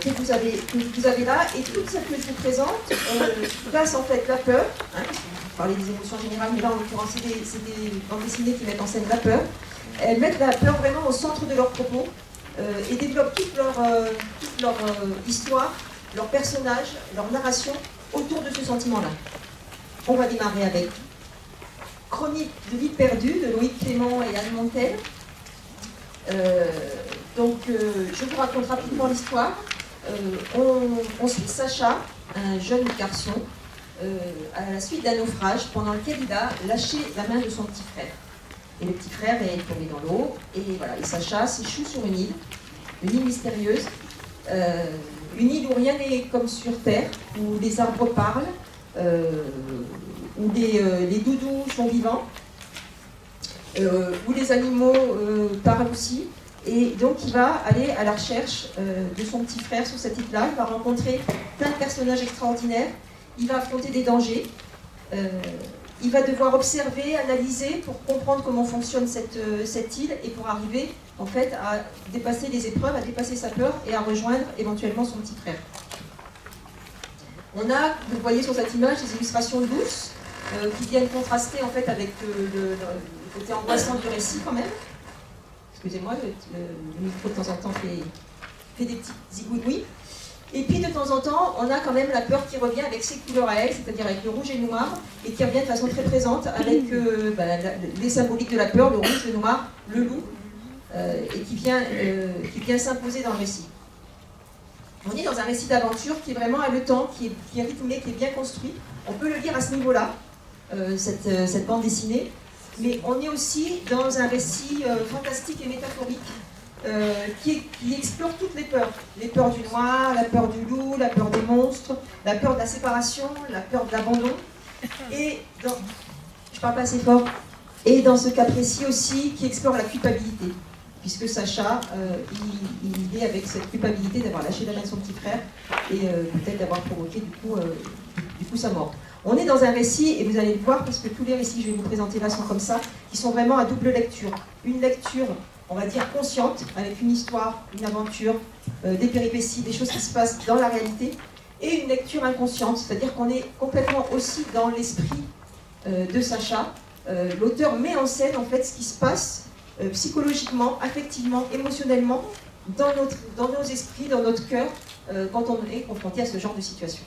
que, vous avez, là. Et toutes celles que je vous présente euh, en fait la peur. Hein, parlez des émotions générales, mais là en l'occurrence, c'est des, bandes dessinées qui mettent en scène la peur. Elles mettent la peur vraiment au centre de leurs propos euh, et développent toute leur, euh, leur euh, histoire, leurs personnages, leur narration autour de ce sentiment-là. On va démarrer avec Chronique de vie perdue de Loïc Clément et Anne Montel. Donc, je vous raconte rapidement l'histoire. On suit Sacha, un jeune garçon, euh, à la suite d'un naufrage pendant lequel il a lâché la main de son petit frère. Et le petit frère est tombé dans l'eau, et voilà, et Sacha s'échoue sur une île, une île mystérieuse, euh, une île où rien n'est comme sur Terre, où les arbres parlent, euh, où euh, les doudous sont vivants, où les animaux parlent aussi. Et donc il va aller à la recherche de son petit frère sur cette île-là. Il va rencontrer plein de personnages extraordinaires. Il va affronter des dangers. Euh, il va devoir observer, analyser pour comprendre comment fonctionne cette, euh, cette île et pour arriver en fait à dépasser les épreuves, à dépasser sa peur et à rejoindre éventuellement son petit frère. On a, vous voyez sur cette image, des illustrations douces euh, qui viennent contraster en fait avec le, côté angoissant du récit quand même. Excusez-moi, le, micro de temps en temps fait, fait des petits zigouinouis. Et puis de temps en temps, on a quand même la peur qui revient avec ses couleurs à elle, c'est-à-dire avec le rouge et le noir, et qui revient de façon très présente avec euh, bah, la- les symboliques de la peur, le rouge, le noir, le loup, euh, et qui vient, euh, qui vient s'imposer dans le récit. On est dans un récit d'aventure qui est vraiment haletant, qui est, qui est rythmé, qui est bien construit. On peut le lire à ce niveau-là, cette, cette bande dessinée. Mais on est aussi dans un récit fantastique et métaphorique euh, qui, explore toutes les peurs. Les peurs du noir, la peur du loup, la peur des monstres, la peur de la séparation, la peur de l'abandon. Et dans... Je parle pas assez fort. Et dans ce cas précis aussi, qui explore la culpabilité. Puisque Sacha, euh, il, est avec cette culpabilité d'avoir lâché la main de son petit frère et euh, peut-être d'avoir provoqué du coup sa mort. On est dans un récit, et vous allez le voir, parce que tous les récits que je vais vous présenter là sont comme ça, qui sont vraiment à double lecture. Une lecture, on va dire, consciente, avec une histoire, une aventure, euh, des péripéties, des choses qui se passent dans la réalité, et une lecture inconsciente, c'est-à-dire qu'on est complètement aussi dans l'esprit euh, de Sacha. Euh, L'auteur met en scène, en fait, ce qui se passe psychologiquement, affectivement, émotionnellement, dans, nos esprits, dans notre cœur, quand on est confronté à ce genre de situation.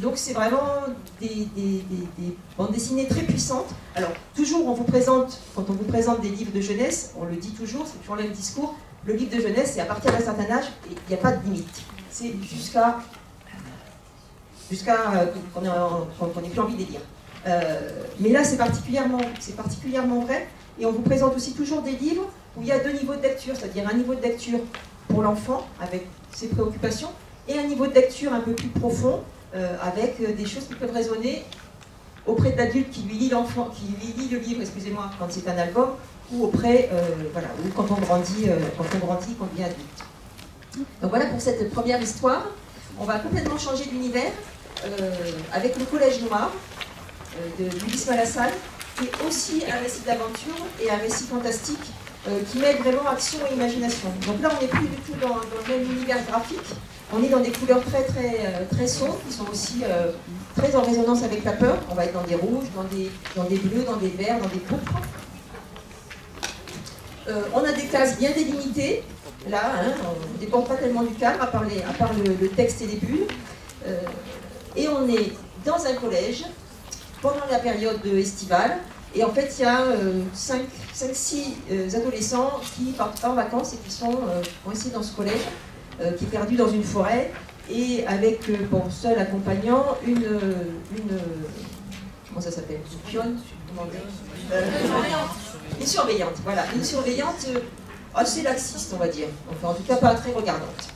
Donc c'est vraiment des, des- des- des bandes dessinées très puissantes. Alors toujours on vous présente, quand on vous présente des livres de jeunesse, on le dit toujours, c'est toujours le même discours, le livre de jeunesse c'est à partir d'un certain âge, il n'y a pas de limite. C'est jusqu'à jusqu'à euh, qu'on ait, qu'on- qu'on ait plus envie de les lire. Euh, mais là c'est particulièrement, particulièrement vrai, et on vous présente aussi toujours des livres où il y a deux niveaux de lecture, c'est-à-dire un niveau de lecture pour l'enfant avec ses préoccupations, et un niveau de lecture un peu plus profond euh, avec euh, des choses qui peuvent résonner auprès de l'adulte qui lui lit l'enfant, qui lui lit le livre, excusez-moi, quand c'est un album, ou auprès, euh, voilà, ou quand on grandit, quand on grandit, qu'on devient adulte. Donc voilà pour cette première histoire. On va complètement changer d'univers avec le Collège Noir de Ulysse Malassal, qui est aussi un récit d'aventure et un récit fantastique qui mêlent vraiment action et imagination. Donc là, on n'est plus du tout dans, dans le même univers graphique. On est dans des couleurs très très euh, très sombres qui sont aussi euh, très en résonance avec la peur. On va être dans des rouges, dans des, bleus, dans des verts, dans des pourpres. Euh, on a des cases bien délimitées. Là, hein, on ne dépend pas tellement du cadre, à part, les- le, texte et les bulles. Et on est dans un collège pendant la période estivale. Et en fait, il y a 5-6 adolescents qui partent en vacances et qui sont coincés dans ce collège, qui est perdu dans une forêt, et avec euh, pour seul accompagnant une. euh, une euh, comment ça s'appelle Une pionne Euh, Une surveillante, voilà. Une surveillante euh, assez laxiste, on va dire. En tout cas, pas très regardante.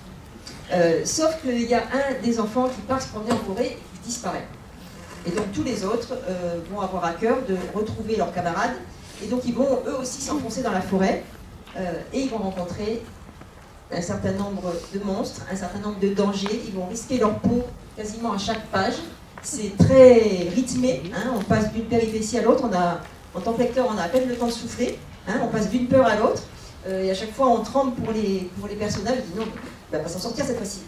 Euh, sauf qu'il y a un des enfants qui part se promener en forêt et qui disparaît. Et donc tous les autres euh, vont avoir à cœur de retrouver leurs camarades. Et donc ils vont eux aussi s'enfoncer dans la forêt. euh, et ils vont rencontrer un certain nombre de monstres, un certain nombre de dangers. Ils vont risquer leur peau quasiment à chaque page. C'est très rythmé. hein, On passe d'une péripétie à l'autre. En tant que lecteur, on a à peine le temps de souffler. hein, On passe d'une peur à l'autre. Euh, et à chaque fois, on tremble pour les, personnages. On dit non, on va pas s'en sortir cette fois-ci.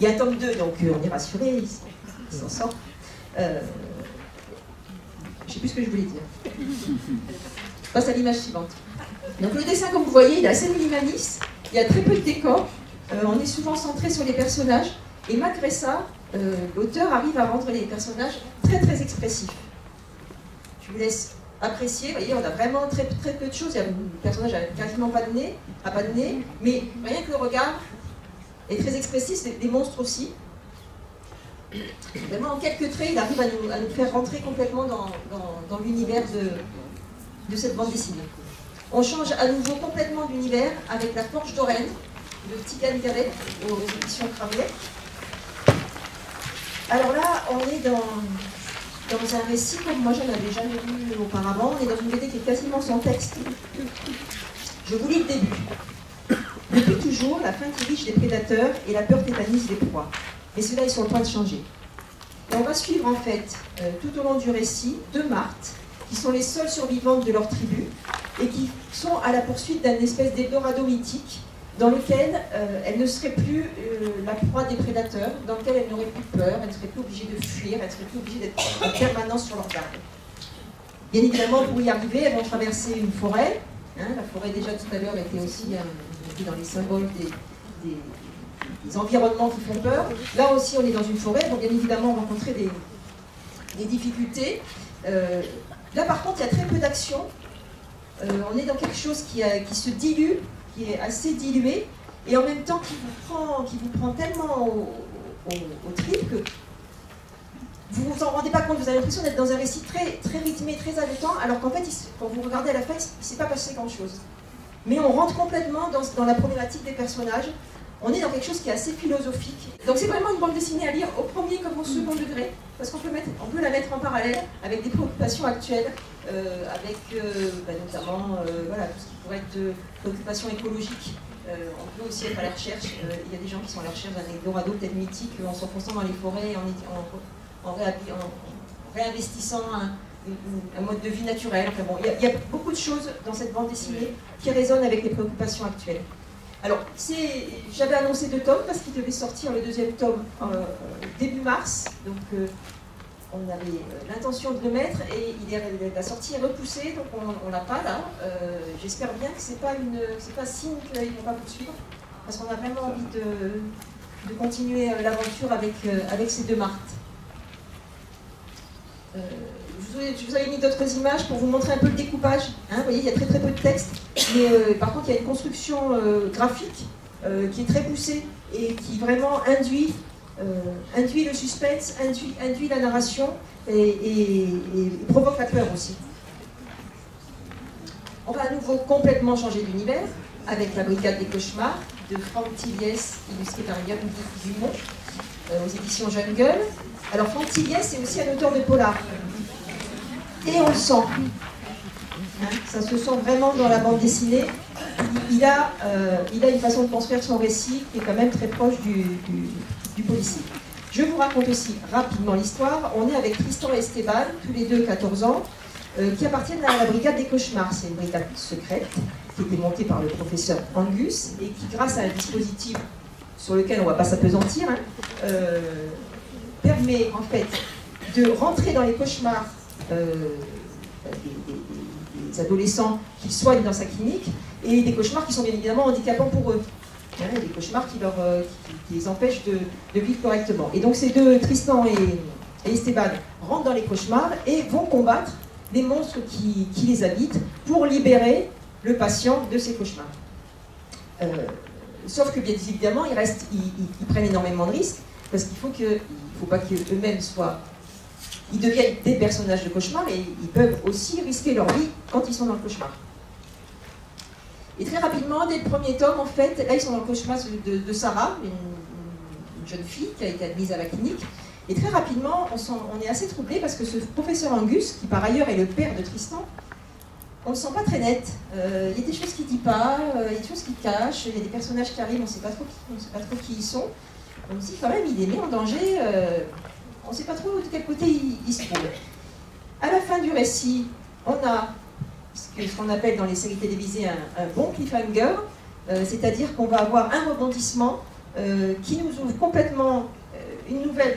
Il y a un tome 2, donc euh, on est rassuré. Ils s'en- ils s'en sortent. Euh, je sais plus ce que je voulais dire. Je passe à l'image suivante. Donc le dessin, comme vous voyez, il est assez minimaliste. Il y a très peu de décors. Euh, on est souvent centré sur les personnages. Et malgré ça, euh, l'auteur arrive à rendre les personnages très très expressifs. Je vous laisse apprécier. Vous voyez, on a vraiment très, très peu de choses. Le personnage n'a quasiment pas de nez, a pas de nez, mais rien que le regard est très expressif. Les monstres aussi. Vraiment, en quelques traits, il arrive à nous, à nous faire rentrer complètement dans, dans- dans l'univers de, de cette bande dessinée. On change à nouveau complètement d'univers avec La Forge d'Oren de Tigan Garret aux éditions Cravelet. Alors là, on est dans, dans un récit comme moi je n'avais jamais vu auparavant. On est dans une BD qui est quasiment sans texte. Je vous lis le début. Depuis toujours, la faim dirige les prédateurs et la peur tétanise les proies. Mais cela est sur le point de changer. Et on va suivre en fait, euh, tout au long du récit, deux Marthes, qui sont les seules survivantes de leur tribu, et qui sont à la poursuite d'un espèce d'Eldorado mythique, dans lequel euh, elles ne seraient plus euh, la proie des prédateurs, dans lequel elles n'auraient plus peur, elles ne seraient plus obligées de fuir, elles ne seraient plus obligées d'être en permanence sur leur garde. Bien évidemment, pour y arriver, elles vont traverser une forêt. hein, la forêt, déjà tout à l'heure, était aussi était dans les symboles des, environnements qui font peur. Là aussi, on est dans une forêt, vont bien évidemment rencontrer des, des difficultés. Euh, là, par contre, il y a très peu d'action. Euh, on est dans quelque chose qui, a- qui se dilue, qui est assez dilué, et en même temps qui vous prend, tellement au, trip que vous vous en rendez pas compte. Vous avez l'impression d'être dans un récit très, rythmé, très haletant, alors qu'en fait, quand vous regardez à la fin, il ne s'est pas passé grand-chose. Mais on rentre complètement dans la problématique des personnages. On est dans quelque chose qui est assez philosophique. Donc c'est vraiment une bande dessinée à lire au premier comme au second degré, parce qu'on peut, la mettre en parallèle avec des préoccupations actuelles, euh, avec euh, bah, notamment euh, voilà, tout ce qui pourrait être écologiques. Euh, on peut aussi être à la recherche, il y a des gens qui sont à la recherche d'un Eldorado peut-être mythique en s'enfonçant dans les forêts, en, en- réinvestissant un mode de vie naturel. Enfin bon, il y a- il y, a beaucoup de choses dans cette bande dessinée qui résonnent avec les préoccupations actuelles. Alors, j'avais annoncé deux tomes parce qu'il devait sortir le deuxième tome euh, début mars. Donc, euh, on avait euh, l'intention de le mettre et il est, la sortie est repoussée, donc on ne l'a pas là. Euh, J'espère bien que ce n'est pas, une- pas signe qu'ils ne vont pas poursuivre parce qu'on a vraiment envie de, de continuer l'aventure avec, avec ces deux marques. Je, vous avais mis d'autres images pour vous montrer un peu le découpage. hein. vous voyez, il y a très très peu de texte, mais euh, par contre, il y a une construction euh, graphique euh, qui est très poussée et qui vraiment induit, induit le suspense, induit, la narration et, provoque la peur aussi. On va à nouveau complètement changer d'univers avec la brigade des cauchemars de Franck Tilliès, illustré par Yann Dumont, aux éditions Jungle. Alors Franck Tilliès est aussi un auteur de polar. Et on le sent. Hein, ça se sent vraiment dans la bande dessinée. Il, a, euh, il a une façon de construire son récit qui est quand même très proche du, policier. Je vous raconte aussi rapidement l'histoire. On est avec Tristan et Esteban, tous les deux 14 ans, euh, qui appartiennent à la brigade des cauchemars. C'est une brigade secrète qui était monté par le professeur Angus et qui, grâce à un dispositif sur lequel on ne va pas s'apesantir, hein, euh, permet en fait de rentrer dans les cauchemars euh, des, adolescents qu'il soigne dans sa clinique et des cauchemars qui sont bien évidemment handicapants pour eux. Hein, des cauchemars qui, leur, euh, qui- les empêchent de, de vivre correctement. Et donc ces deux, Tristan et, Esteban, rentrent dans les cauchemars et vont combattre les monstres qui, qui les habitent pour libérer le patient de ces cauchemars. Euh, sauf que bien évidemment, ils, restent, ils, prennent énormément de risques parce qu'il faut faut pas qu'eux-mêmes soient, ils deviennent des personnages de cauchemar, mais ils peuvent aussi risquer leur vie quand ils sont dans le cauchemar. Et très rapidement, dès le premier tome, en fait, là ils sont dans le cauchemar de, Sarah, une, une jeune fille qui a été admise à la clinique. Et très rapidement, on, est assez troublé parce que ce professeur Angus, qui par ailleurs est le père de Tristan, on ne le sent pas très net. Euh, il y a des choses qu'il ne dit pas, euh, il y a des choses qu'il cache, il y a des personnages qui arrivent, on ne sait pas trop qui, on sait pas trop qui ils sont. On se dit quand même, il est mis en danger, euh, on ne sait pas trop de quel côté il, se trouve. À la fin du récit, on a ce qu'on appelle dans les séries télévisées un, bon cliffhanger, euh, c'est-à-dire qu'on va avoir un rebondissement euh, qui nous ouvre complètement euh, une nouvelle,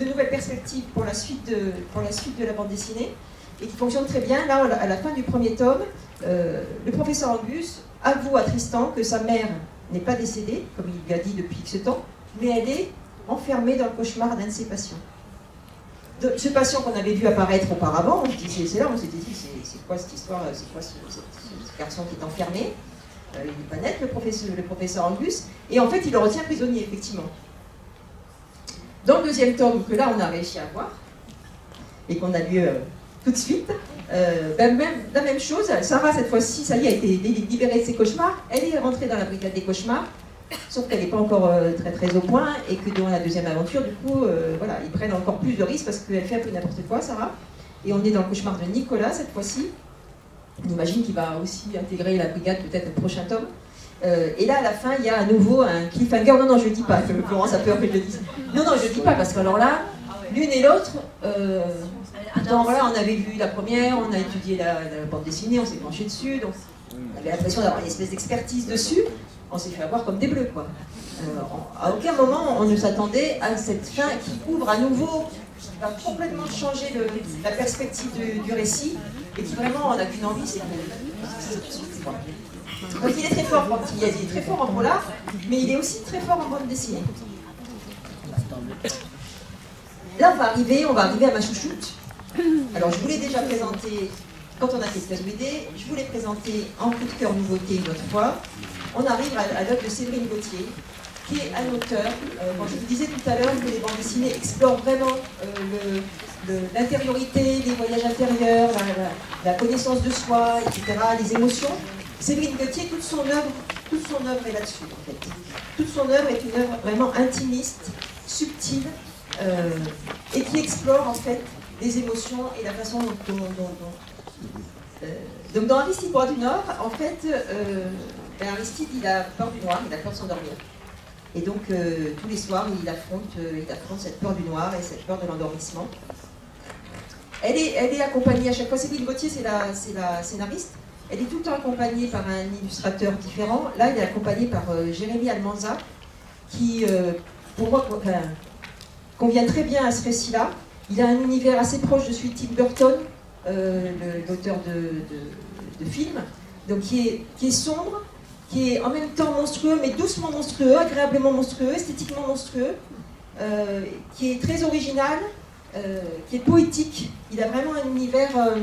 de nouvelles perspectives pour la, suite de, pour la suite de la bande dessinée et qui fonctionne très bien. Là, à la fin du premier tome, le professeur Angus avoue à Tristan que sa mère n'est pas décédée, comme il lui a dit depuis ce temps, mais elle est enfermée dans le cauchemar d'un de ses patients. Ce patient qu'on avait vu apparaître auparavant, c'est- là, on s'était dit, c'est quoi cette histoire, c'est quoi ce, garçon qui est enfermé? Euh, Il n'est pas net, le professeur, le professeur Angus, et en fait, il le retient prisonnier, effectivement. Dans le deuxième tome, que là, on a réussi à voir, et qu'on a lu euh, tout de suite, euh, ben, la même chose, Sarah, cette fois-ci, ça y est, a été li- libérée de ses cauchemars, elle est rentrée dans la brigade des cauchemars, sauf qu'elle n'est pas encore euh, très très au point, et que dans la deuxième aventure, du coup, euh, voilà, ils prennent encore plus de risques parce qu'elle fait un peu n'importe quoi, Sarah. Et on est dans le cauchemar de Nicolas cette fois-ci. On imagine qu'il va aussi intégrer la brigade peut-être au prochain tome. Euh, et là, à la fin, il y a à nouveau un cliffhanger. Non, non, je ne dis pas. Florence a peur que je le dise. Non, non, je ne dis pas parce que alors là, l'une et l'autre, pourtant, voilà, on avait vu la première, on a étudié la, la bande dessinée, on s'est penché dessus, donc on avait l'impression d'avoir une espèce d'expertise dessus. On s'est fait avoir comme des bleus, quoi. Euh, à aucun moment on ne s'attendait à cette fin qui ouvre à nouveau, qui va complètement changer la perspective du, récit et qui vraiment on n'a qu'une envie, c'est. Donc il est très fort, il est très fort en polar, mais il est aussi très fort en bande dessinée. Là on va arriver, on va arriver à ma chouchoute. Alors je vous l'ai déjà présenté quand on a fait cette BD, je vous l'ai présenté en coup de cœur nouveauté une autre fois. On arrive à, à l'œuvre de Séverine Gauthier, qui est un auteur. Euh, quand je vous disais tout à l'heure que les bandes dessinées explorent vraiment euh, l'intériorité, les voyages intérieurs, la, connaissance de soi, etc., les émotions, Séverine Gauthier, toute son œuvre, toute son œuvre est là-dessus, en fait. Toute son œuvre est une œuvre vraiment intimiste, subtile, euh, et qui explore en fait les émotions et la façon dont, dont- euh, donc dans Aristide du Nord, en fait, euh, Aristide il a peur du noir, il a peur de s'endormir. Et donc euh, tous les soirs il affronte, euh, il affronte cette peur du noir et cette peur de l'endormissement. Elle est, elle est accompagnée à chaque fois, Céline Gauthier c'est la, la scénariste, elle est tout le temps accompagnée par un illustrateur différent. Là elle est accompagnée par euh, Jérémy Almanza, qui pour moi convient très bien à ce récit-là. Il a un univers assez proche de celui de Tim Burton, l'auteur de, de- de films, donc qui est, qui est sombre, qui est en même temps monstrueux, mais doucement monstrueux, agréablement monstrueux, esthétiquement monstrueux, euh, qui est très original, euh, qui est poétique. Il a vraiment un univers euh,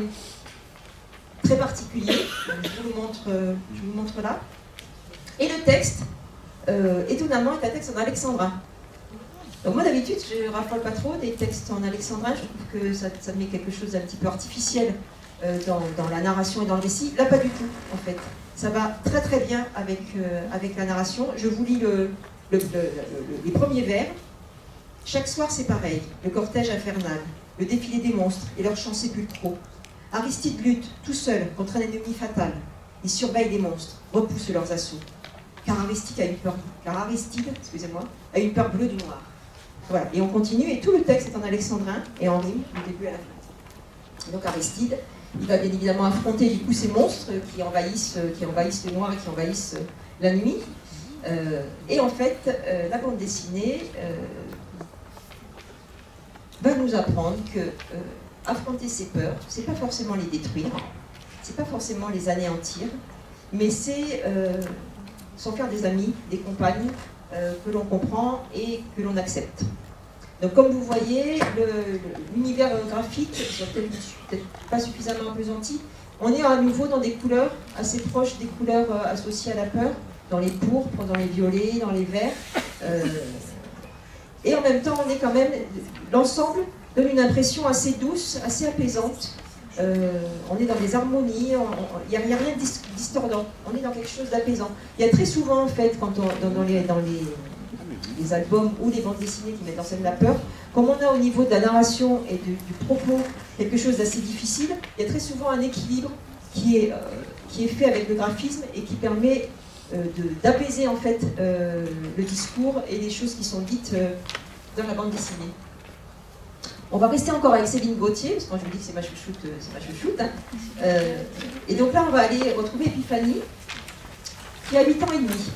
très particulier. Je vous montre, je vous montre là. Et le texte, étonnamment, est un texte en alexandrin. Donc moi d'habitude, je raffole pas trop des textes en alexandrin, je trouve que ça, ça met quelque chose d'un petit peu artificiel dans la narration et dans le récit. Là pas du tout en fait. Ça va très très bien avec, euh, avec la narration. Je vous lis le, le- le- le- les premiers vers. Chaque soir c'est pareil, le cortège infernal, le défilé des monstres et leurs chants sépulcraux. Aristide lutte tout seul contre un ennemi fatal. Il surveille les monstres, repousse leurs assauts. Car Aristide a une peur, car Aristide, excusez-moi, a une peur bleue du noir. Voilà, et on continue, et tout le texte est en alexandrin et en rime, du début à la fin. Donc Aristide, il va bien évidemment affronter du coup ces monstres qui envahissent, qui envahissent le noir et qui envahissent la nuit. Euh, et en fait, euh, la bande dessinée euh, va nous apprendre que affronter ses peurs, c'est pas forcément les détruire, c'est pas forcément les anéantir, mais c'est s'en faire des amis, des compagnes que l'on comprend et que l'on accepte. Donc comme vous voyez, l'univers graphique, peut-être pas suffisamment apesanti, on est à nouveau dans des couleurs assez proches des couleurs associées à la peur, dans les pourpres, dans les violets, dans les verts. Euh, et en même temps, on est quand même, l'ensemble donne une impression assez douce, assez apaisante. Euh, on est dans des harmonies, il n'y a, rien de distordant, on est dans quelque chose d'apaisant. Il y a très souvent, en fait, quand on, dans les, les, albums ou les bandes dessinées qui mettent en scène la peur, comme on a au niveau de la narration et du propos quelque chose d'assez difficile, il y a très souvent un équilibre qui est, euh, qui est fait avec le graphisme et qui permet euh, d'apaiser en fait euh, le discours et les choses qui sont dites dans la bande dessinée. On va rester encore avec Céline Gauthier, parce que quand je vous dis que c'est ma chouchoute, c'est ma chouchoute. Hein. et donc là, on va aller retrouver Epiphanie, qui a 8 ans et demi.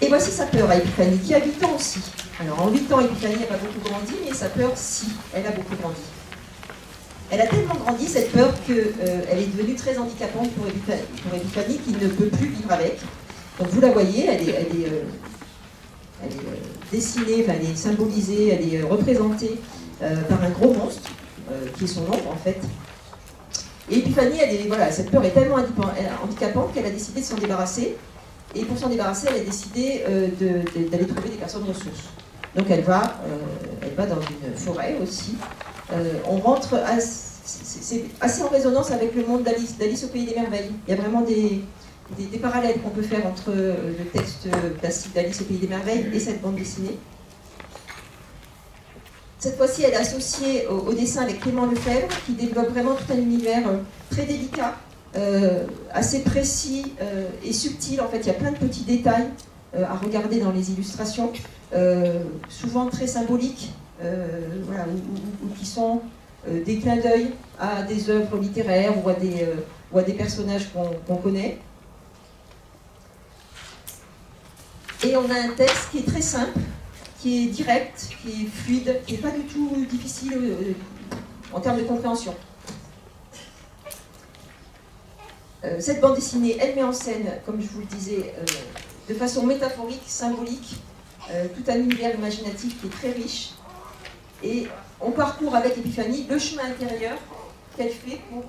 Et voici sa peur à Epiphanie, qui a 8 ans aussi. Alors en 8 ans, Epiphanie n'a pas beaucoup grandi, mais sa peur, si, elle a beaucoup grandi. Elle a tellement grandi cette peur qu'elle euh, est devenue très handicapante pour Epiphanie, qui ne peut plus vivre avec. Donc vous la voyez, elle est, euh, euh, dessinée, elle est symbolisée, elle est représentée par un gros monstre, qui est son ombre en fait. Et Epiphanie, voilà, cette peur est tellement handicapante qu'elle a décidé de s'en débarrasser. Et pour s'en débarrasser, elle a décidé d'aller trouver des personnes ressources. Donc elle va, elle va dans une forêt aussi, euh, on rentre, c'est assez en résonance avec le monde d'Alice au Pays des Merveilles. Il y a vraiment des, parallèles qu'on peut faire entre euh, le texte d'Alice au Pays des Merveilles et cette bande dessinée. Cette fois-ci, elle est associée au, dessin avec Clément Lefebvre, qui développe vraiment tout un univers euh, très délicat, assez précis et subtil. En fait, il y a plein de petits détails à regarder dans les illustrations, souvent très symboliques. Euh, ou, qui sont euh, des clins d'œil à des œuvres littéraires euh, ou à des personnages qu'on connaît. Et on a un texte qui est très simple, qui est direct, qui est fluide, qui n'est pas du tout difficile en termes de compréhension. Cette bande dessinée, elle met en scène, comme je vous le disais, de façon métaphorique, symbolique, tout un univers imaginatif qui est très riche, et on parcourt avec Épiphanie le chemin intérieur qu'elle fait pour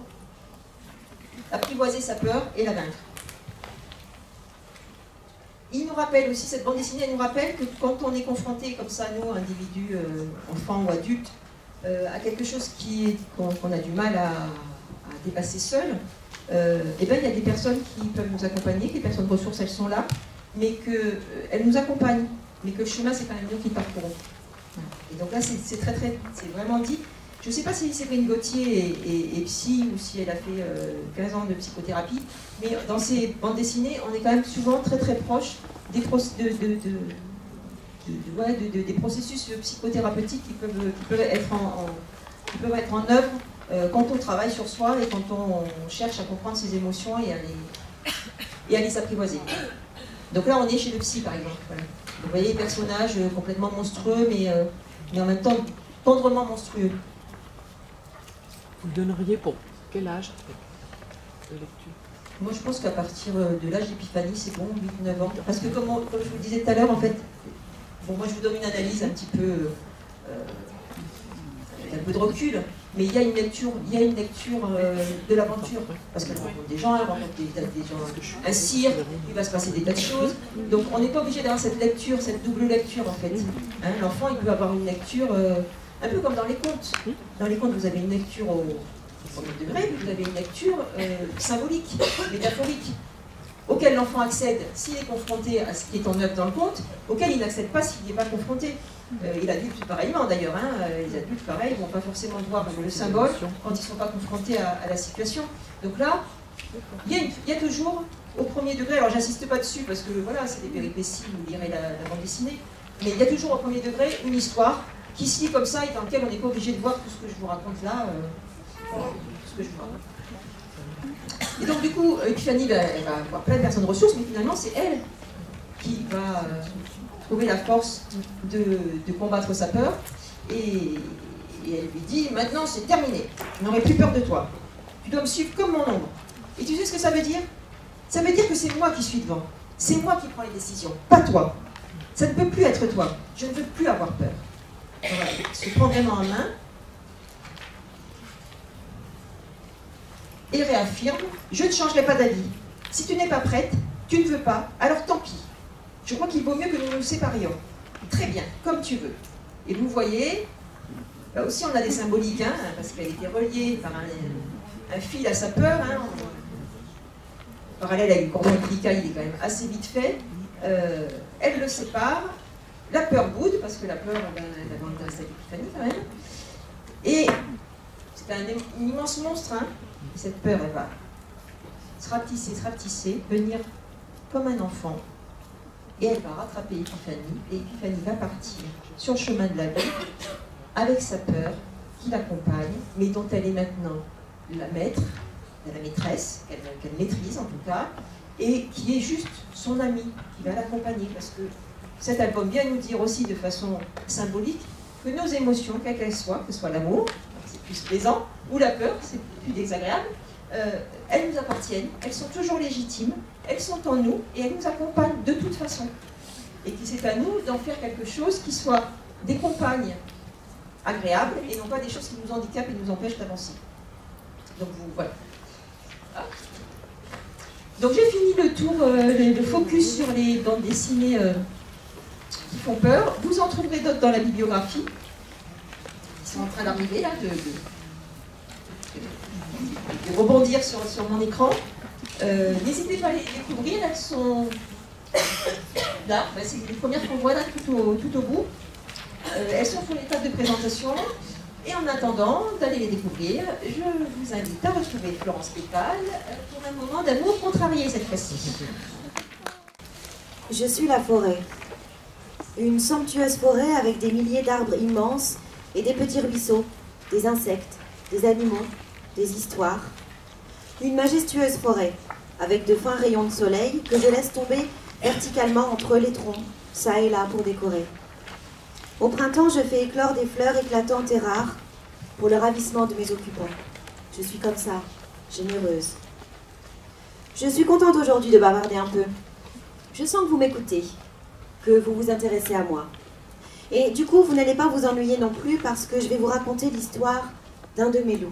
apprivoiser sa peur et la vaincre. Il nous rappelle aussi, cette bande dessinée, elle nous rappelle que quand on est confronté comme ça, nous, individus, euh, enfants ou adultes, euh, à quelque chose qu'on a du mal à, dépasser seul, euh, eh ben, il y a des personnes qui peuvent nous accompagner, les personnes ressources, elles sont là, mais qu'elles nous accompagnent, mais que le chemin, c'est quand même nous qui parcourons. Et donc là, c'est très, très, c'est vraiment dit. Je ne sais pas si Séverine Gauthier est, psy ou si elle a fait 15 euh, ans de psychothérapie, mais dans ces bandes dessinées, on est quand même souvent très très proche des, des processus psychothérapeutiques qui peuvent, être, en, œuvre euh, quand on travaille sur soi et quand on, cherche à comprendre ses émotions et à les, et à les apprivoiser. Donc là, on est chez le psy, par exemple. Vous voyez, personnages euh, complètement monstrueux, mais, euh, mais en même temps tendrement monstrueux. Vous le donneriez pour quel âge de lecture? Moi, je pense qu'à partir euh, de l'âge d'épiphanie, c'est bon, 8-9 ans. Parce que, comme, comme, je vous le disais tout à l'heure, en fait, bon, moi, je vous donne une analyse un petit peu avec un peu de recul, mais il y a une lecture, il y a une lecture euh, de l'aventure. Parce qu'on rencontre des gens, on rencontre des, gens, un cirque, il va se passer des tas de choses. Donc on n'est pas obligé d'avoir cette lecture, cette double lecture en fait. Hein, l'enfant, il peut avoir une lecture euh, un peu comme dans les contes. Dans les contes, vous avez une lecture au, premier degré, vous avez une lecture euh, symbolique, métaphorique auquel l'enfant accède s'il est confronté à ce qui est en œuvre dans le conte, auquel il n'accède pas s'il n'est pas confronté. Euh, et l'adulte pareillement d'ailleurs, hein, euh, les adultes pareil ne vont pas forcément voir le symbole quand ils ne sont pas confrontés à, la situation. Donc là, il y, a toujours au premier degré, alors j'insiste pas dessus parce que voilà, c'est des péripéties, vous lirez la, bande dessinée, mais il y a toujours au premier degré une histoire qui se lit comme ça et dans lequel on n'est pas obligé de voir tout ce que je vous raconte là. euh, voilà, tout ce que je vous raconte. Et donc du coup, Epiphanie, ben, va avoir plein de personnes ressources, mais finalement c'est elle qui va trouver la force de, combattre sa peur. Et, elle lui dit, maintenant c'est terminé, je n'aurai plus peur de toi. Tu dois me suivre comme mon ombre. Et tu sais ce que ça veut dire? Ça veut dire que c'est moi qui suis devant. C'est moi qui prends les décisions, pas toi. Ça ne peut plus être toi. Je ne veux plus avoir peur. Voilà, il se prend vraiment en main et réaffirme Je ne changerai pas d'avis. Si tu n'es pas prête, tu ne veux pas, alors tant pis. Je crois qu'il vaut mieux que nous nous séparions. Très bien, comme tu veux. Et vous voyez, là aussi on a des symboliques, hein, parce qu'elle était reliée par un, un fil à sa peur. Hein, parallèle avec le cordon il est quand même assez vite fait. Euh, elle le sépare, la peur boude, parce que la peur, ben, elle a cette épiphanie quand même. Et c'est un, im- immense monstre, hein. Et cette peur, elle va se rapetisser, se rapetisser, venir comme un enfant. Et elle va rattraper Épiphanie, et Épiphanie va partir sur le chemin de la vie avec sa peur qui l'accompagne, mais dont elle est maintenant la maître, la maîtresse, qu'elle maîtrise en tout cas, et qui est juste son amie, qui va l'accompagner, parce que cet album vient nous dire aussi de façon symbolique que nos émotions, quelles qu'elles soient, que ce soit l'amour, c'est plus plaisant, ou la peur, c'est plus désagréable, elles nous appartiennent, elles sont toujours légitimes, elles sont en nous et elles nous accompagnent de toute façon. Et que c'est à nous d'en faire quelque chose qui soit des compagnes agréables et non pas des choses qui nous handicapent et nous empêchent d'avancer. Donc vous, voilà. Ah. Donc j'ai fini le tour, euh, le, focus sur les bandes dessinées euh, qui font peur. Vous en trouverez d'autres dans la bibliographie. Ils sont en train d'arriver là, de- de- rebondir sur, sur mon écran. Euh, N'hésitez pas à les découvrir, elles sont là, ben, c'est les premières qu'on voit là tout au, tout au bout. Euh, elles sont sur l'étape de présentation. Et en attendant d'aller les découvrir, je vous invite à retrouver Florence Pétal euh, pour un moment d'amour contrarié cette fois-ci. Je suis la forêt. Une somptueuse forêt avec des milliers d'arbres immenses et des petits ruisseaux, des insectes, des animaux, des histoires. Une majestueuse forêt avec de fins rayons de soleil que je laisse tomber verticalement entre les troncs, ça et là pour décorer. Au printemps, je fais éclore des fleurs éclatantes et rares pour le ravissement de mes occupants. Je suis comme ça, généreuse. Je suis contente aujourd'hui de bavarder un peu. Je sens que vous m'écoutez, que vous vous intéressez à moi. Et du coup, vous n'allez pas vous ennuyer non plus parce que je vais vous raconter l'histoire d'un de mes loups.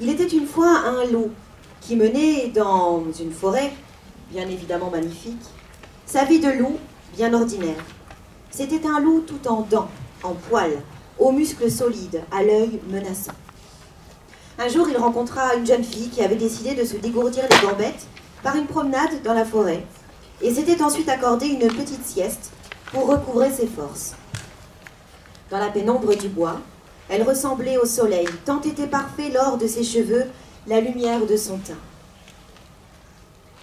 Il était une fois un loup qui menait dans une forêt, bien évidemment magnifique, sa vie de loup bien ordinaire. C'était un loup tout en dents, en poils, aux muscles solides, à l'œil menaçant. Un jour, il rencontra une jeune fille qui avait décidé de se dégourdir les gambettes par une promenade dans la forêt et s'était ensuite accordé une petite sieste pour recouvrer ses forces. Dans la pénombre du bois, elle ressemblait au soleil, tant était parfait l'or de ses cheveux, la lumière de son teint.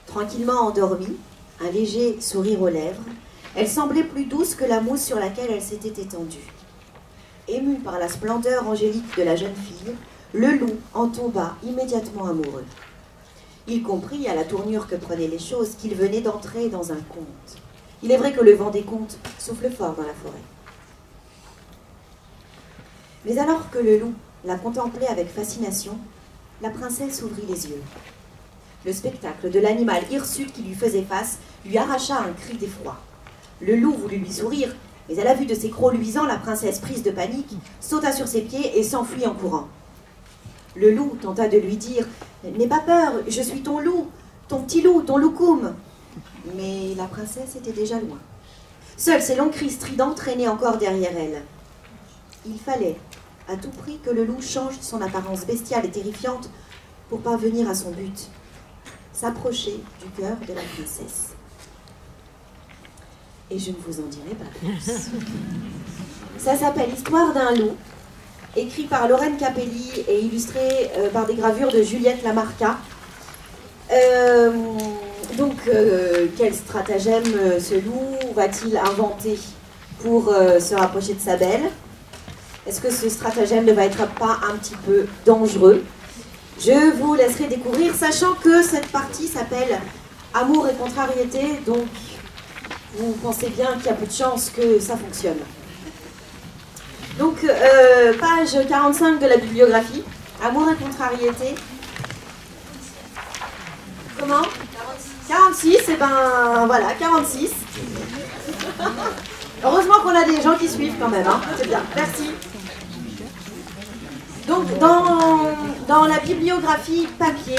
Tranquillement endormie, un léger sourire aux lèvres, elle semblait plus douce que la mousse sur laquelle elle s'était étendue. Ému par la splendeur angélique de la jeune fille, le loup en tomba immédiatement amoureux. Il comprit, à la tournure que prenaient les choses, qu'il venait d'entrer dans un conte. Il est vrai que le vent des contes souffle fort dans la forêt. Mais alors que le loup la contemplait avec fascination, la princesse ouvrit les yeux. Le spectacle de l'animal hirsute qui lui faisait face lui arracha un cri d'effroi. Le loup voulut lui sourire, mais à la vue de ses crocs luisants, la princesse, prise de panique, sauta sur ses pieds et s'enfuit en courant. Le loup tenta de lui dire N'aie pas peur, je suis ton loup, ton petit loup, ton loukoum. Mais la princesse était déjà loin. Seuls ses longs cris stridents traînaient encore derrière elle. Il fallait, à tout prix, que le loup change son apparence bestiale et terrifiante pour parvenir à son but s'approcher du cœur de la princesse. Et je ne vous en dirai pas plus. Ça s'appelle Histoire d'un loup écrit par Lorraine Capelli et illustré euh, par des gravures de Juliette Lamarca. Euh, Donc, euh, quel stratagème ce loup va-t-il inventer pour se rapprocher de sa belle? Est-ce que ce stratagème ne va être pas un petit peu dangereux? Je vous laisserai découvrir, sachant que cette partie s'appelle Amour et contrariété, donc vous pensez bien qu'il y a peu de chances que ça fonctionne. Donc, euh, page 45 de la bibliographie, Amour et contrariété. Comment? 46, et ben voilà, 46. Heureusement qu'on a des gens qui suivent quand même, hein. c'est bien, merci. Donc dans, dans la bibliographie papier,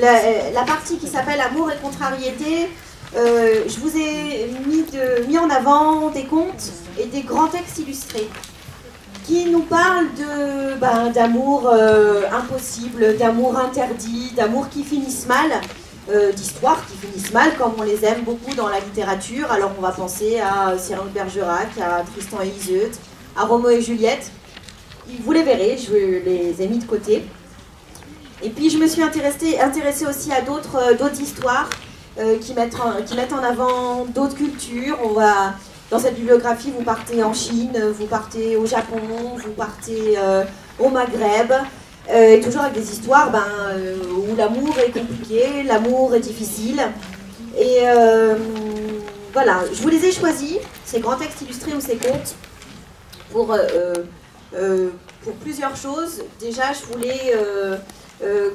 la, partie qui s'appelle Amour et contrariété, euh, je vous ai mis, de- mis en avant des contes et des grands textes illustrés qui nous parlent de ben, d'amour euh, impossible, d'amour interdit, d'amour qui finissent mal, euh, d'histoires qui finissent mal comme on les aime beaucoup dans la littérature. Alors on va penser à Cyrano de Bergerac, à Tristan et Iseult, à Roméo et Juliette. Vous les verrez, je les ai mis de côté. Et puis je me suis intéressée, aussi à d'autres euh, histoires euh, qui, mettent en, qui mettent en avant d'autres cultures. On va, dans cette bibliographie, vous partez en Chine, vous partez au Japon, vous partez au Maghreb, euh, et toujours avec des histoires ben, euh, où l'amour est compliqué, l'amour est difficile. Et euh, voilà, je vous les ai choisis, ces grands textes illustrés ou ces contes, pour, pour plusieurs choses. Déjà, je voulais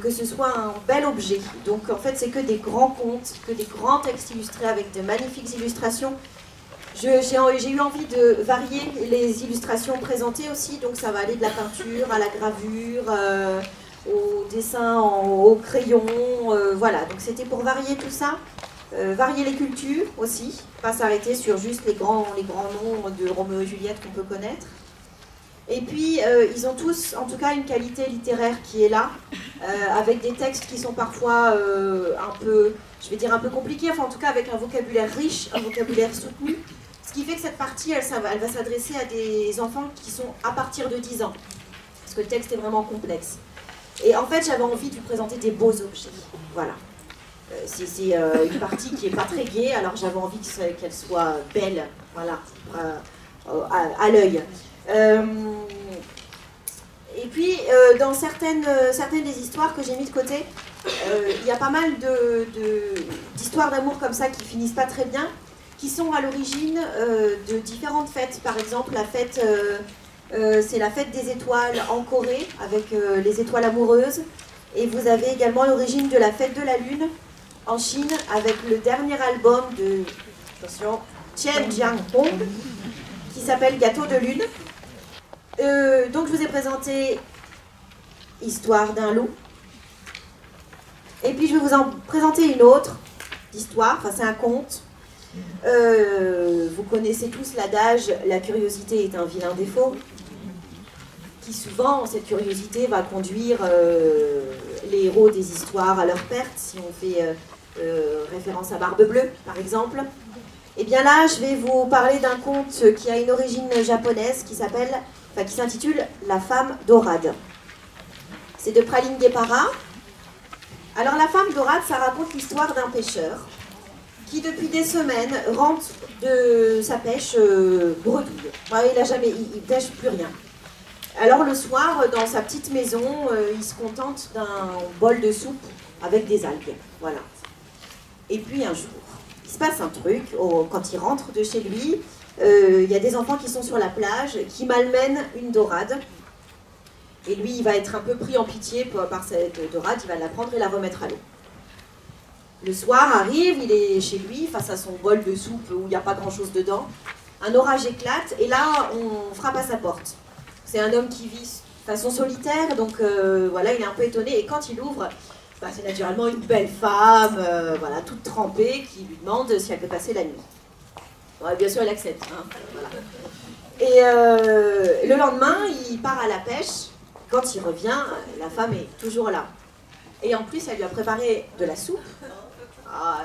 que ce soit un bel objet. Donc en fait, c'est que des grands contes, que des grands textes illustrés avec de magnifiques illustrations. J'ai eu envie de varier les illustrations présentées aussi, donc ça va aller de la peinture à la gravure, euh, au dessin au crayon, euh, voilà. Donc c'était pour varier tout ça, Euh, varier les cultures aussi, pas s'arrêter sur juste les grands, les grands noms de Roméo et Juliette qu'on peut connaître. Et puis, ils ont tous, en tout cas, une qualité littéraire qui est là, avec des textes qui sont parfois un peu, je vais dire un peu compliqués, enfin en tout cas avec un vocabulaire riche, un vocabulaire soutenu. Ce qui fait que cette partie, elle, va, s'adresser à des enfants qui sont à partir de 10 ans, parce que le texte est vraiment complexe. Et en fait, j'avais envie de vous présenter des beaux objets. Voilà. Euh, c'est euh, une partie qui n'est pas très gaie, alors j'avais envie qu'elle soit belle, voilà, euh, à, l'œil. Et puis, dans certaines, des histoires que j'ai mis de côté, il y a pas mal d'histoires d'amour comme ça qui finissent pas très bien, qui sont à l'origine euh, de différentes fêtes. Par exemple, la fête, euh, euh, c'est la fête des étoiles en Corée, avec les étoiles amoureuses. Et vous avez également l'origine de la fête de la lune en Chine, avec le dernier album de attention, Chen Jiang-hong, qui s'appelle Gâteau de lune. Donc je vous ai présenté Histoire d'un loup. Et puis je vais vous en présenter une autre histoire, enfin c'est un conte. Euh, vous connaissez tous l'adage La curiosité est un vilain défaut. Qui souvent, cette curiosité va conduire euh, les héros des histoires à leur perte, si on fait euh, référence à Barbe Bleue par exemple. Et bien là, je vais vous parler d'un conte qui a une origine japonaise qui s'appelle enfin, qui s'intitule La femme dorade. C'est de Praline Guépara. Alors la femme dorade, ça raconte l'histoire d'un pêcheur qui depuis des semaines rentre de sa pêche euh, bredouille. Il a jamais, il, pêche plus rien. Alors le soir, dans sa petite maison, euh, il se contente d'un bol de soupe avec des algues. Voilà. Et puis un jour, il se passe un truc. quand il rentre de chez lui, euh, il y a des enfants qui sont sur la plage, qui malmènent une dorade. Et lui, il va être un peu pris en pitié par cette dorade, il va la prendre et la remettre à l'eau. Le soir arrive, il est chez lui, face à son bol de soupe où il n'y a pas grand-chose dedans. Un orage éclate et là, on frappe à sa porte. C'est un homme qui vit de façon solitaire, donc euh, voilà, il est un peu étonné. Et quand il ouvre, bah, c'est naturellement une belle femme, euh, voilà, toute trempée, qui lui demande si elle peut passer la nuit. Bien sûr, elle accepte. hein. Et euh, le lendemain, il part à la pêche. Quand il revient, la femme est toujours là. Et en plus, elle lui a préparé de la soupe. Ah,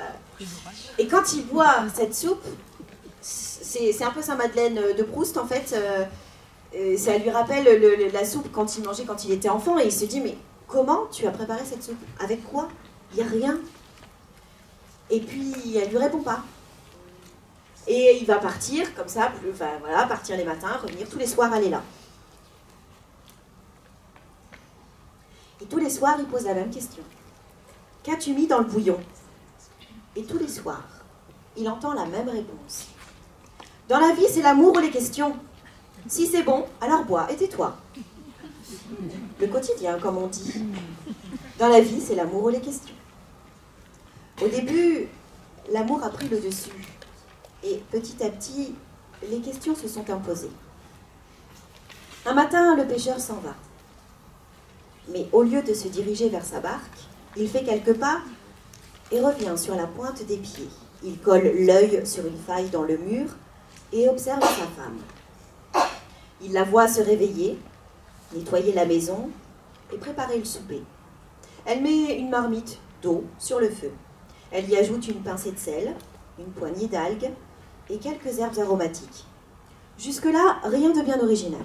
Et quand il boit cette soupe, c'est un peu sa Madeleine de Proust en fait. euh, euh, ça lui rappelle le- le- la soupe quand il mangeait quand il était enfant et il se dit mais comment tu as préparé cette soupe? Avec quoi? Il n'y a rien. Et puis, elle lui répond pas. Et il va partir, comme ça, voilà, partir les matins, revenir tous les soirs, est là. Et tous les soirs, il pose la même question. Qu'as-tu mis dans le bouillon? Et tous les soirs, il entend la même réponse. Dans la vie, c'est l'amour ou les questions. Si c'est bon, alors bois et tais-toi. Le quotidien, comme on dit. Dans la vie, c'est l'amour ou les questions. Au début, l'amour a pris le dessus. Et petit à petit, les questions se sont imposées. Un matin, le pêcheur s'en va. Mais au lieu de se diriger vers sa barque, il fait quelques pas et revient sur la pointe des pieds. Il colle l'œil sur une faille dans le mur et observe sa femme. Il la voit se réveiller, nettoyer la maison et préparer le souper. Elle met une marmite d'eau sur le feu. Elle y ajoute une pincée de sel, une poignée d'algues et quelques herbes aromatiques. Jusque-là, rien de bien original.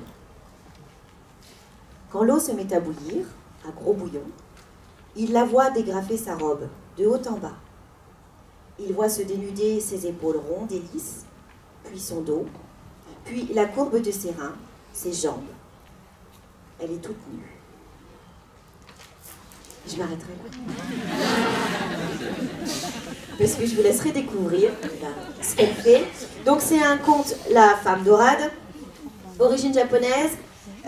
Quand l'eau se met à bouillir, à gros bouillon, il la voit dégrafer sa robe, de haut en bas. Il voit se dénuder ses épaules rondes et lisses, puis son dos, puis la courbe de ses reins, ses jambes. Elle est toute nue. Je m'arrêterai là. Parce que je vous laisserai découvrir ben, ce qu'elle fait. Donc c'est un conte La femme dorade, origine japonaise,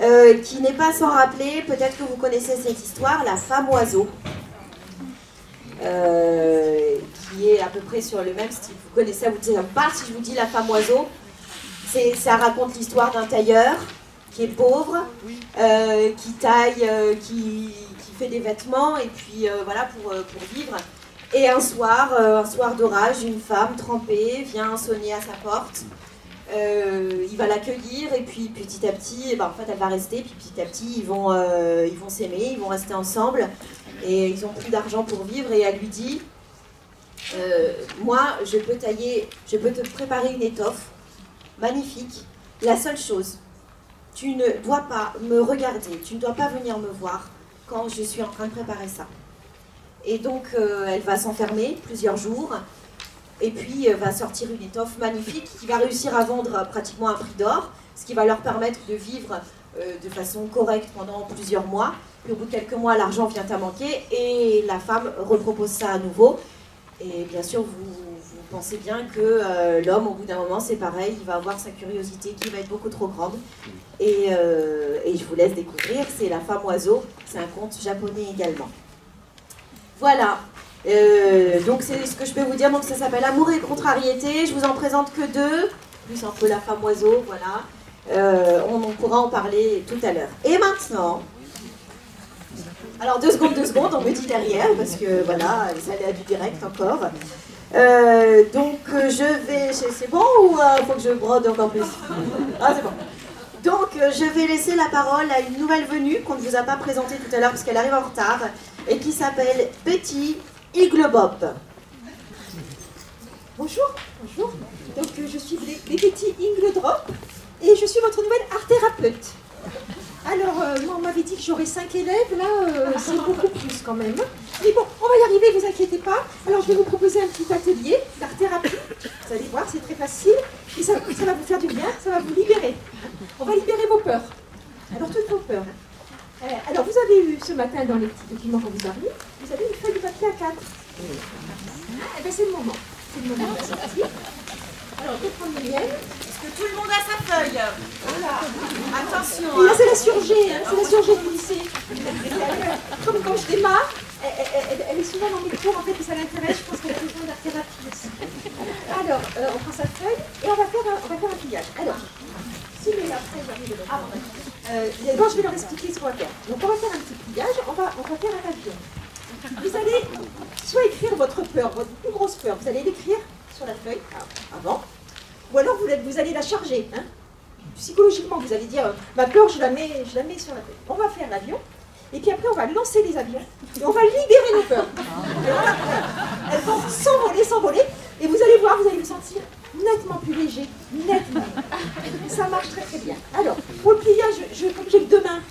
euh, qui n'est pas sans rappeler, peut-être que vous connaissez cette histoire, La femme oiseau. Euh, qui est à peu près sur le même style. Vous connaissez, vous dites, part si je vous dis La femme oiseau. Ça raconte l'histoire d'un tailleur qui est pauvre, euh, qui taille, euh, qui, qui fait des vêtements, et puis voilà, pour, pour vivre. Et un soir, un soir d'orage, une femme trempée vient sonner à sa porte. Euh, il va l'accueillir et puis petit à petit, eh ben, en fait, elle va rester. Puis petit à petit, ils vont, euh, ils vont s'aimer, ils vont rester ensemble. Et ils ont plus d'argent pour vivre. Et elle lui dit, euh, moi, je peux tailler, je peux te préparer une étoffe magnifique. La seule chose, tu ne dois pas me regarder, tu ne dois pas venir me voir quand je suis en train de préparer ça. Et donc, elle va s'enfermer plusieurs jours, et puis euh, va sortir une étoffe magnifique qui va réussir à vendre à pratiquement un prix d'or, ce qui va leur permettre de vivre euh, de façon correcte pendant plusieurs mois. Puis au bout de quelques mois, l'argent vient à manquer, et la femme repropose ça à nouveau. Et bien sûr, vous, pensez bien que euh, l'homme, au bout d'un moment, c'est pareil, il va avoir sa curiosité qui va être beaucoup trop grande. Et, euh, et je vous laisse découvrir, c'est La femme oiseau, c'est un conte japonais également. Voilà, Euh, donc c'est ce que je peux vous dire, donc ça s'appelle Amour et contrariété, je vous en présente que deux, plus un peu La femme oiseau, voilà. Euh, on, on pourra en parler tout à l'heure. Et maintenant, alors deux secondes, deux secondes, on me dit derrière, parce que voilà, ça allait à du direct encore. Euh, donc je vais, c'est bon ou faut que je brode encore plus? Ah c'est bon. Donc je vais laisser la parole à une nouvelle venue qu'on ne vous a pas présentée tout à l'heure parce qu'elle arrive en retard et qui s'appelle Betty Iglebop. Bonjour, bonjour. Donc euh, je suis Betty Ingledrop et je suis votre nouvelle art thérapeute. Alors, euh, moi, on m'avait dit que j'aurais 5 élèves, là, euh, c'est beaucoup plus quand même. Mais bon, on va y arriver, vous inquiétez pas. Alors, je vais vous proposer un petit atelier d'art thérapie. Vous allez voir, c'est très facile. Et ça, ça va vous faire du bien, ça va vous libérer. On va libérer vos peurs. Alors, toutes vos peurs. Euh, alors, vous avez eu ce matin dans les petits documents qu'on vous a mis, vous avez une feuille de papier à 4. Ah, eh bien, c'est le moment. C'est le moment de la sortie. Alors, je vais prendre les miennes. Est-ce que tout le monde a sa feuille Voilà. Attention, là, hein. c'est la surgée, hein, c'est la surgée du lycée. Comme quand je démarre, elle, elle- elle- elle est souvent dans mes cours, en fait, et ça l'intéresse, je pense qu'elle a besoin d'art thérapie aussi. Alors, euh, on prend sa feuille et on va faire un, on va faire un pliage. Alors, si mais après, j'arrive de ah, bon, euh, je vais leur expliquer ce qu'on va faire. Donc, on va faire un petit pliage, on va, on va faire un avion. Vous allez soit écrire votre peur, votre plus grosse peur, vous allez l'écrire sur la feuille ah, avant, ou alors vous, vous allez la charger. Hein psychologiquement, vous allez dire, euh, ma peur, je la, mets, je la mets sur la feuille. On va faire l'avion, et puis après, on va lancer les avions, et on va libérer nos peurs. Elles vont s'envoler, s'envoler, et vous allez voir, vous allez vous sentir nettement plus léger, nettement. Ça marche très très bien. Alors, pour le pliage, je, comme j'ai deux mains,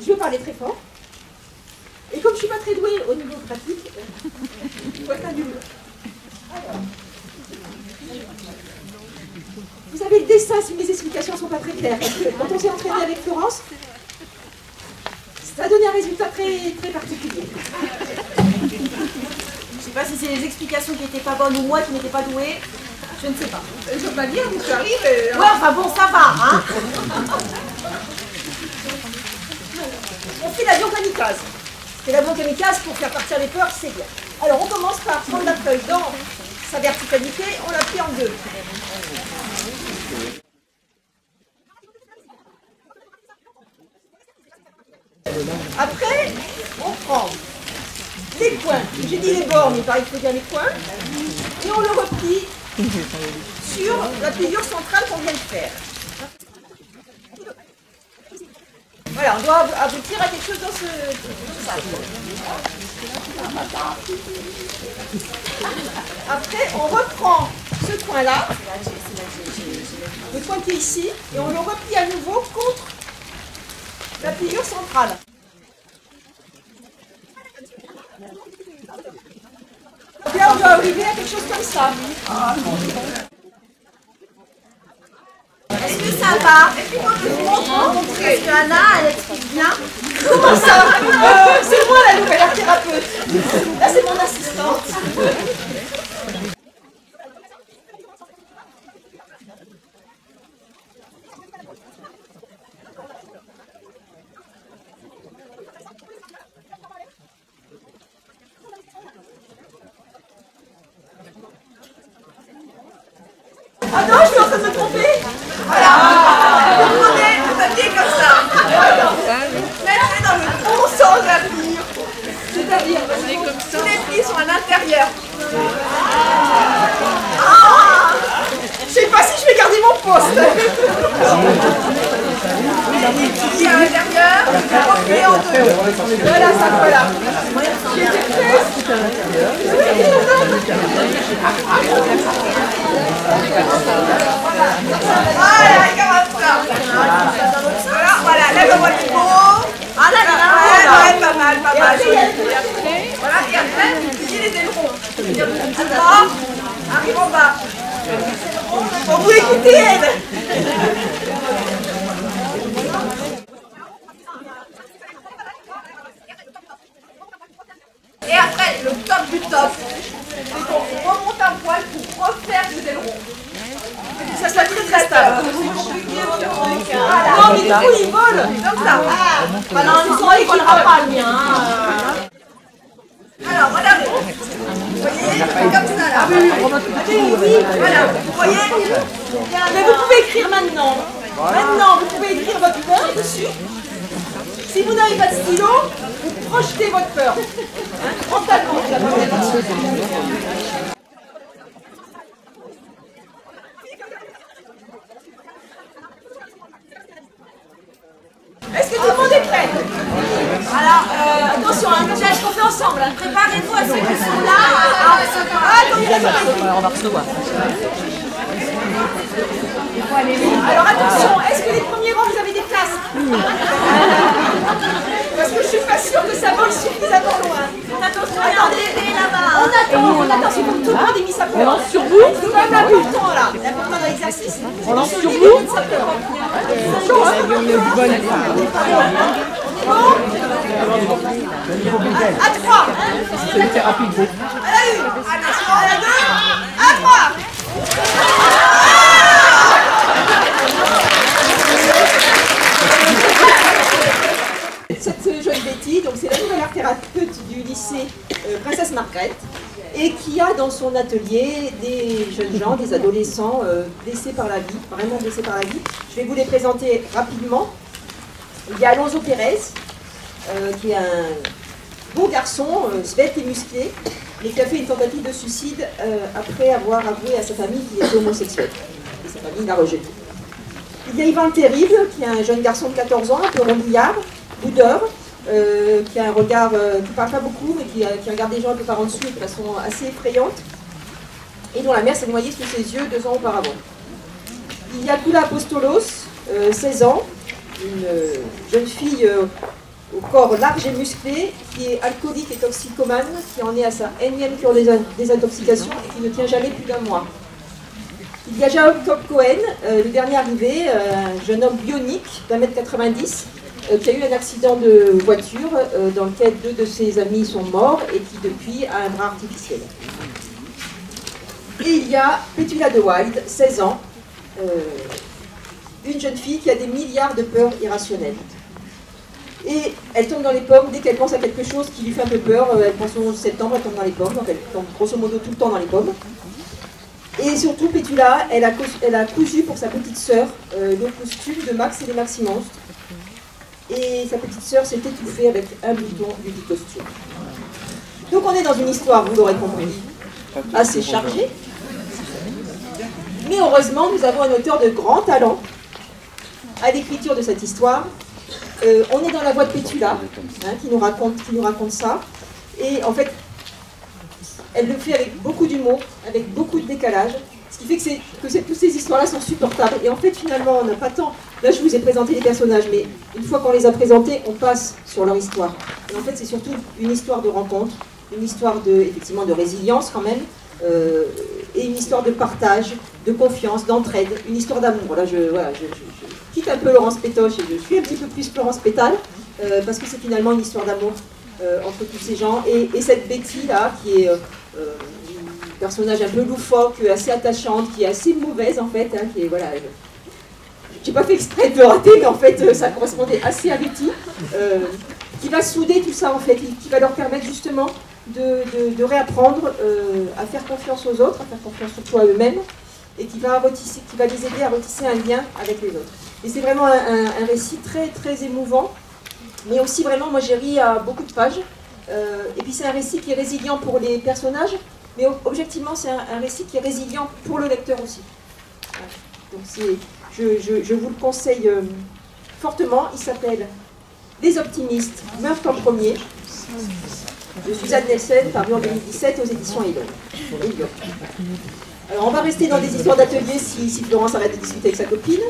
je vais parler très fort. Et comme je ne suis pas très douée au niveau pratique, euh, faut être un nul. Vous avez le dessin si mes explications ne sont pas très claires. Quand on s'est entraîné avec Florence, ça a donné un résultat très, très particulier. Je sais pas si c'est les explications qui n'étaient pas bonnes ou moi qui n'étais pas douée. Je ne sais pas. Je veux pas dire, vous arrive et... Ouais, enfin bon, ça va, hein On fait l'avion kamikaze. C'est l'avion kamikaze pour faire partir les peurs, c'est bien. Alors on commence par prendre la feuille dans sa verticalité, on la plie en deux. Après, on prend les coins. J'ai dit les bords, mais pareil, il faut dire les coins. Et on le replie sur la pliure centrale qu'on vient de faire. Voilà, on doit ab- aboutir à quelque chose dans ce. Après, on reprend ce coin-là, le coin qui est ici, et on le replie à nouveau contre la pliure centrale. Et là, on doit arriver à quelque chose comme ça. Est-ce que ça va Est-ce que moi je vous montre Est-ce que Anna, elle explique bien Comment ça Euh, C'est moi la nouvelle thérapeute. Là, c'est mon assistante. C'est la Cette jeune Betty, donc c'est la nouvelle thérapeute du lycée euh, Princesse Margaret et qui a dans son atelier des jeunes gens, des adolescents euh, blessés par la vie, vraiment blessés par la vie. Je vais vous les présenter rapidement. Il y a Alonso Pérez, euh, qui est un beau garçon, euh, svelte et musclé, mais qui a fait une tentative de suicide euh, après avoir avoué à sa famille qu'il était homosexuel. Et sa famille l'a rejeté. Il y a Yvan le Terrible, qui est un jeune garçon de 14 ans, un peu rondillard, boudeur, euh, qui a un regard, qui parle pas beaucoup, mais qui, regarde les gens un peu par en dessous de façon assez effrayante, et dont la mère s'est noyée sous ses yeux deux ans auparavant. Il y a Kula Apostolos, euh, 16 ans, une jeune fille au corps large et musclé, qui est alcoolique et toxicomane, qui en est à sa énième cure des désintoxication et qui ne tient jamais plus d'un mois. Il y a Jacob Cohen, euh, le dernier arrivé, euh, un jeune homme bionique d'un mètre 90, euh, qui a eu un accident de voiture dans lequel deux de ses amis sont morts et qui depuis a un bras artificiel. Et il y a Petula de Wild, 16 ans, une jeune fille qui a des milliards de peurs irrationnelles. Et elle tombe dans les pommes dès qu'elle pense à quelque chose qui lui fait un peu peur. Elle pense au septembre, elle tombe dans les pommes, donc elle tombe grosso modo tout le temps dans les pommes. Et surtout, Pétula, elle a, elle a cousu pour sa petite sœur euh, le costume de Max et les Maximonstres. Et sa petite sœur s'est étouffée avec un bouton du costume. Donc on est dans une histoire, vous l'aurez compris, assez chargée. Mais heureusement, nous avons un auteur de grand talent à l'écriture de cette histoire. Euh, on est dans la voix de Pétula, hein, qui, nous raconte, ça. Et en fait, elle le fait avec beaucoup d'humour, avec beaucoup de décalage, ce qui fait que, toutes ces histoires-là sont supportables. Et en fait, finalement, on n'a pas tant... Là, je vous ai présenté les personnages, mais une fois qu'on les a présentés, on passe sur leur histoire. Et en fait, c'est surtout une histoire de rencontre, une histoire de, de résilience quand même, euh, et une histoire de partage, de confiance, d'entraide, une histoire d'amour. Là, je, quitte un peu Laurence Pétoche et je suis un petit peu plus Florence Pétale, euh, parce que c'est finalement une histoire d'amour euh, entre tous ces gens. Et, cette Betty là, qui est un euh, personnage un peu loufoque, assez attachante, qui est assez mauvaise en fait, hein, qui est voilà. J'ai pas fait exprès de rater, mais en fait ça correspondait assez à Betty, qui va souder tout ça en fait, qui va leur permettre justement de, réapprendre à faire confiance aux autres, à faire confiance surtout à eux-mêmes, et qui va, qui va les aider à retisser un lien avec les autres. Et c'est vraiment un, récit très très émouvant, mais aussi vraiment, moi j'ai ri à beaucoup de pages. Euh, et puis c'est un récit qui est résilient pour les personnages, mais objectivement c'est un, récit qui est résilient pour le lecteur aussi. Donc je, vous le conseille euh, fortement. Il s'appelle Les optimistes meurent en premier de Suzanne Nelson, paru en 2017 aux éditions Elon. Alors on va rester dans des histoires d'atelier si, si, Florence arrête de discuter avec sa copine.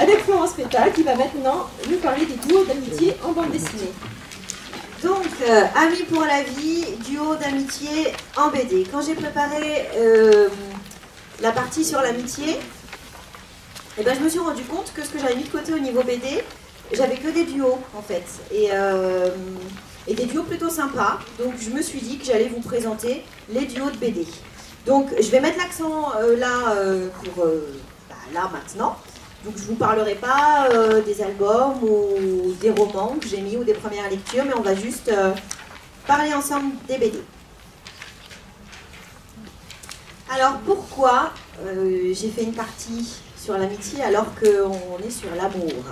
Avec Florence Pétal qui va maintenant nous parler des duos d'amitié en bande dessinée. Donc, euh, Amis pour la vie, duo d'amitié en BD. Quand j'ai préparé euh, la partie sur l'amitié, eh ben, je me suis rendu compte que ce que j'avais mis de côté au niveau BD, j'avais que des duos en fait. Et, euh, et des duos plutôt sympas. Donc je me suis dit que j'allais vous présenter les duos de BD. Donc je vais mettre l'accent euh, là pour bah, là maintenant. Donc je ne vous parlerai pas des albums ou des romans que j'ai mis ou des premières lectures, mais on va juste parler ensemble des BD. Alors pourquoi j'ai fait une partie sur l'amitié alors qu'on est sur l'amour?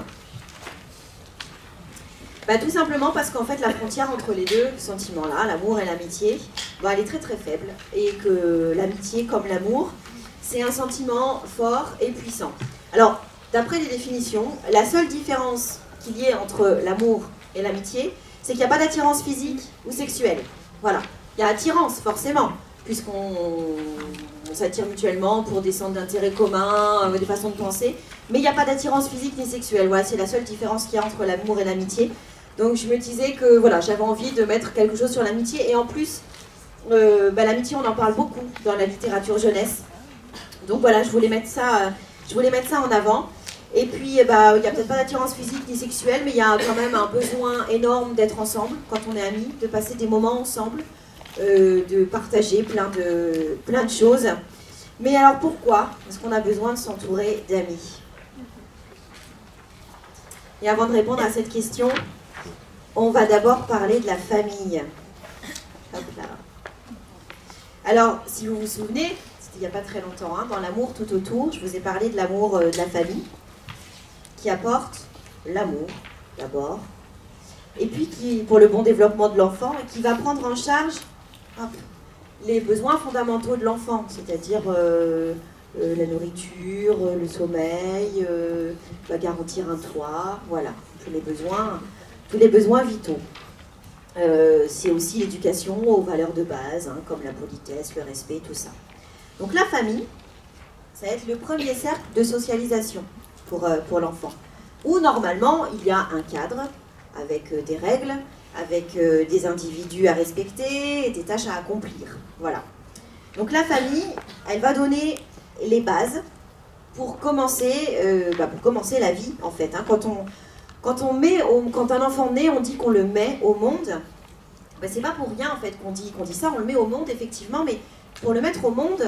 Bah, Tout simplement parce qu'en fait la frontière entre les deux sentiments-là, l'amour et l'amitié, bah, elle est très très faible. Et que l'amitié, comme l'amour, c'est un sentiment fort et puissant. Alors, d'après les définitions, la seule différence qu'il y ait entre l'amour et l'amitié, c'est qu'il n'y a pas d'attirance physique ou sexuelle. Voilà. Il y a attirance, forcément, puisqu'on s'attire mutuellement pour des centres d'intérêt communs, euh, des façons de penser, mais il n'y a pas d'attirance physique ni sexuelle. Voilà, c'est la seule différence qu'il y a entre l'amour et l'amitié. Donc je me disais que voilà, j'avais envie de mettre quelque chose sur l'amitié. Et en plus, euh, bah, l'amitié, on en parle beaucoup dans la littérature jeunesse. Donc voilà, je voulais mettre ça, je voulais mettre ça en avant. Et puis, bah, il n'y a peut-être pas d'attirance physique ni sexuelle, mais il y a quand même un besoin énorme d'être ensemble quand on est amis, de passer des moments ensemble, euh, de partager plein de, plein de choses. Mais alors pourquoi Parce qu'on a besoin de s'entourer d'amis? Et avant de répondre à cette question, on va d'abord parler de la famille. Alors, si vous vous souvenez, c'était il n'y a pas très longtemps, hein, dans l'amour tout autour, je vous ai parlé de l'amour euh, de la famille, apporte l'amour d'abord, et puis qui, pour le bon développement de l'enfant, et qui va prendre en charge les besoins fondamentaux de l'enfant, c'est-à-dire euh, euh, la nourriture, le sommeil, va garantir un toit, voilà, tous les besoins tous les besoins vitaux. Euh, c'est aussi l'éducation aux valeurs de base, hein, comme la politesse, le respect, tout ça. Donc la famille, ça va être le premier cercle de socialisation euh, pour l'enfant. où normalement il y a un cadre avec euh, des règles, avec euh, des individus à respecter des tâches à accomplir. Voilà. Donc la famille, elle va donner les bases pour commencer, bah, pour commencer la vie en fait. hein. Quand, on, quand, on met quand un enfant naît, on dit qu'on le met au monde. Bah, c'est pas pour rien en fait qu'on dit, qu'on dit ça, on le met au monde effectivement, mais pour le mettre au monde,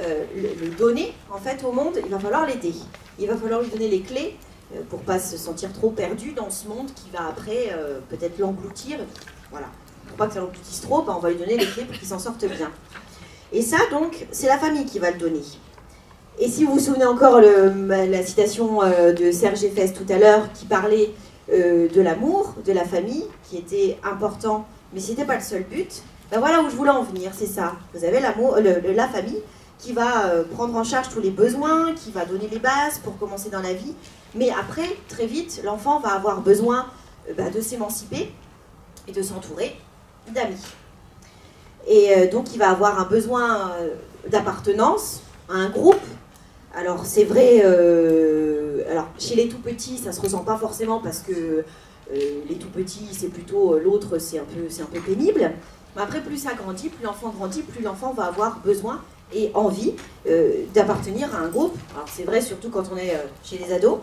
euh, le, donner en fait au monde, il va falloir l'aider. Il va falloir lui donner les clés euh, pour pas se sentir trop perdu dans ce monde qui va après euh, peut-être l'engloutir. Voilà. Pour pas que ça l'engloutisse trop, bah, on va lui donner les clés pour qu'il s'en sorte bien. Et ça donc, c'est la famille qui va le donner. Et si vous vous souvenez encore le- la citation euh, de Serge Effès tout à l'heure qui parlait de l'amour, de la famille, qui était important, mais ce n'était pas le seul but, ben voilà où je voulais en venir, c'est ça. Vous avez l'amour, la famille qui va euh, prendre en charge tous les besoins, qui va donner les bases pour commencer dans la vie, mais après, très vite, l'enfant va avoir besoin euh, ben, de s'émanciper et de s'entourer d'amis. Et euh, donc il va avoir un besoin d'appartenance à un groupe, alors c'est vrai, alors chez les tout petits, ça se ressent pas forcément parce que les tout petits, c'est plutôt l'autre, c'est un peu, un peu pénible. Mais après, plus ça grandit, plus l'enfant grandit, plus l'enfant va avoir besoin et envie euh, d'appartenir à un groupe. Alors c'est vrai surtout quand on est euh, chez les ados.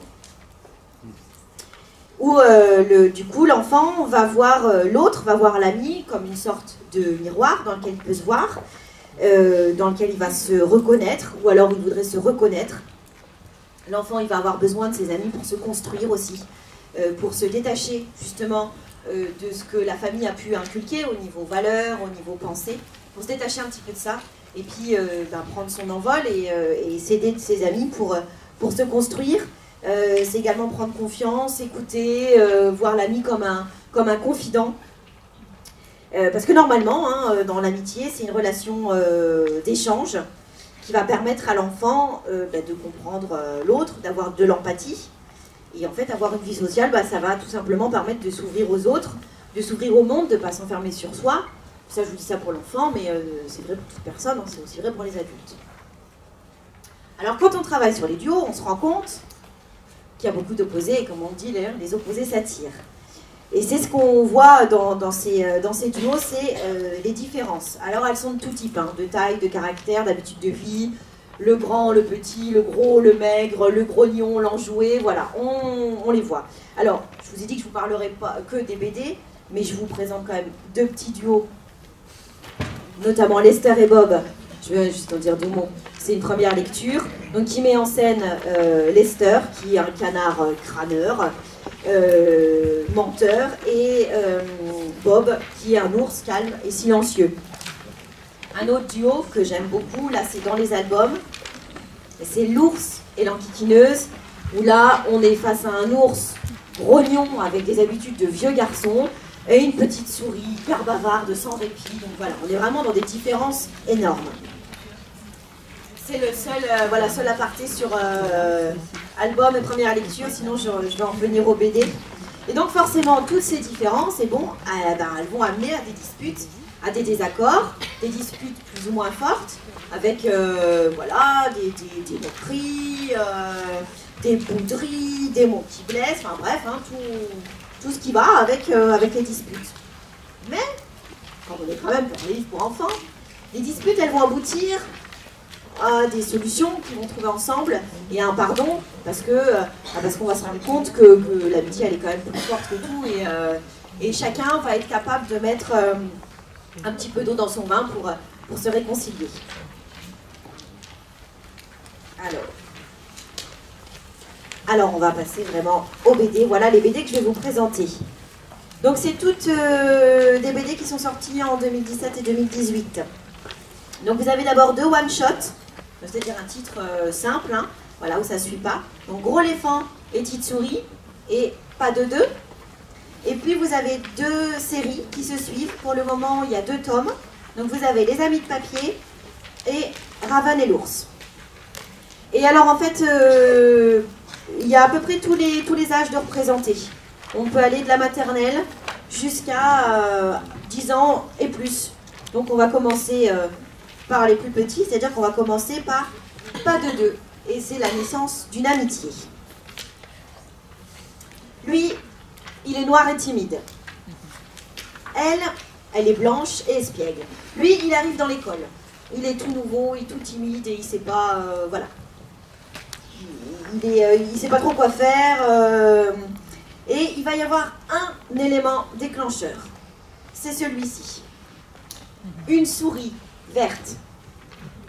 Où euh, du coup l'enfant va voir l'autre, va voir l'ami comme une sorte de miroir dans lequel il peut se voir dans lequel il va se reconnaître, ou alors il voudrait se reconnaître. L'enfant, il va avoir besoin de ses amis pour se construire aussi, pour se détacher justement de ce que la famille a pu inculquer au niveau valeur, au niveau pensée, pour se détacher un petit peu de ça, et puis euh, ben, prendre son envol et, euh, et s'aider de ses amis pour, euh, pour se construire. C'est également prendre confiance, écouter, voir l'ami comme un, comme un confident, parce que normalement, hein, dans l'amitié, c'est une relation d'échange qui va permettre à l'enfant bah, de comprendre l'autre, d'avoir de l'empathie. Et en fait, avoir une vie sociale, bah, ça va tout simplement permettre de s'ouvrir aux autres, de s'ouvrir au monde, de ne pas s'enfermer sur soi. Ça, je vous dis ça pour l'enfant, mais euh, c'est vrai pour toute personne, hein, c'est aussi vrai pour les adultes. Alors, quand on travaille sur les duos, on se rend compte qu'il y a beaucoup d'opposés, et comme on dit d'ailleurs, les opposés s'attirent. Et c'est ce qu'on voit dans, ces, euh, dans ces duos, c'est euh, les différences. Alors elles sont de tout type, hein, de taille, de caractère, d'habitude de vie, le grand, le petit, le gros, le maigre, le grognon, l'enjoué, voilà, on, les voit. Alors, je vous ai dit que je vous parlerai pas que des BD, mais je vous présente quand même deux petits duos, notamment Lester et Bob. Je vais juste en dire deux mots. C'est une première lecture, donc qui met en scène euh, Lester, qui est un canard euh, crâneur, euh, menteur, et Bob, qui est un ours calme et silencieux. Un autre duo que j'aime beaucoup, là c'est dans les albums, c'est l'ours et l'enquiquineuse, où là on est face à un ours grognon avec des habitudes de vieux garçon, et une petite souris hyper bavarde, sans répit. Donc voilà, on est vraiment dans des différences énormes. C'est le seul, euh, voilà, seul aparté sur euh, album et première lecture, sinon je, je vais en venir au BD. Et donc forcément, toutes ces différences, et bon, euh, ben, elles vont amener à des disputes, à des désaccords, des disputes plus ou moins fortes, avec voilà, des, des, des moqueries, des bouderies, des mots qui blessent, enfin bref, hein, tout, tout ce qui va avec, euh, avec les disputes. Mais, quand on est quand même pour les livres pour enfants, les disputes, elles vont aboutir à des solutions qu'ils vont trouver ensemble et à un pardon parce que euh, bah, parce qu'on va se rendre compte que, l'amitié elle est quand même plus forte que tout et, euh, et chacun va être capable de mettre un petit peu d'eau dans son vin pour, pour se réconcilier. Alors. Alors on va passer vraiment aux BD. Voilà les BD que je vais vous présenter. Donc c'est toutes euh, des BD qui sont sorties en 2017 et 2018. Donc vous avez d'abord deux one-shots, c'est-à-dire un titre euh, simple, hein, voilà, où ça ne suit pas. Donc Gros éléphant et Petite souris, et pas de deux. Et puis vous avez deux séries qui se suivent. Pour le moment, il y a deux tomes. Donc vous avez Les Amis de papier et Raven et l'ours. Et alors en fait, euh, il y a à peu près tous les, tous les âges de représentés. On peut aller de la maternelle jusqu'à euh, 10 ans et plus. Donc on va commencer euh, par les plus petits, c'est-à-dire qu'on va commencer par pas de deux. Et c'est la naissance d'une amitié. Lui, il est noir et timide. Elle, elle est blanche et espiègle. Lui, il arrive dans l'école. Il est tout nouveau, il est tout timide et il sait pas, euh, voilà. Il est, euh, sait pas trop quoi faire. euh, et il va y avoir un élément déclencheur. C'est celui-ci. Une souris verte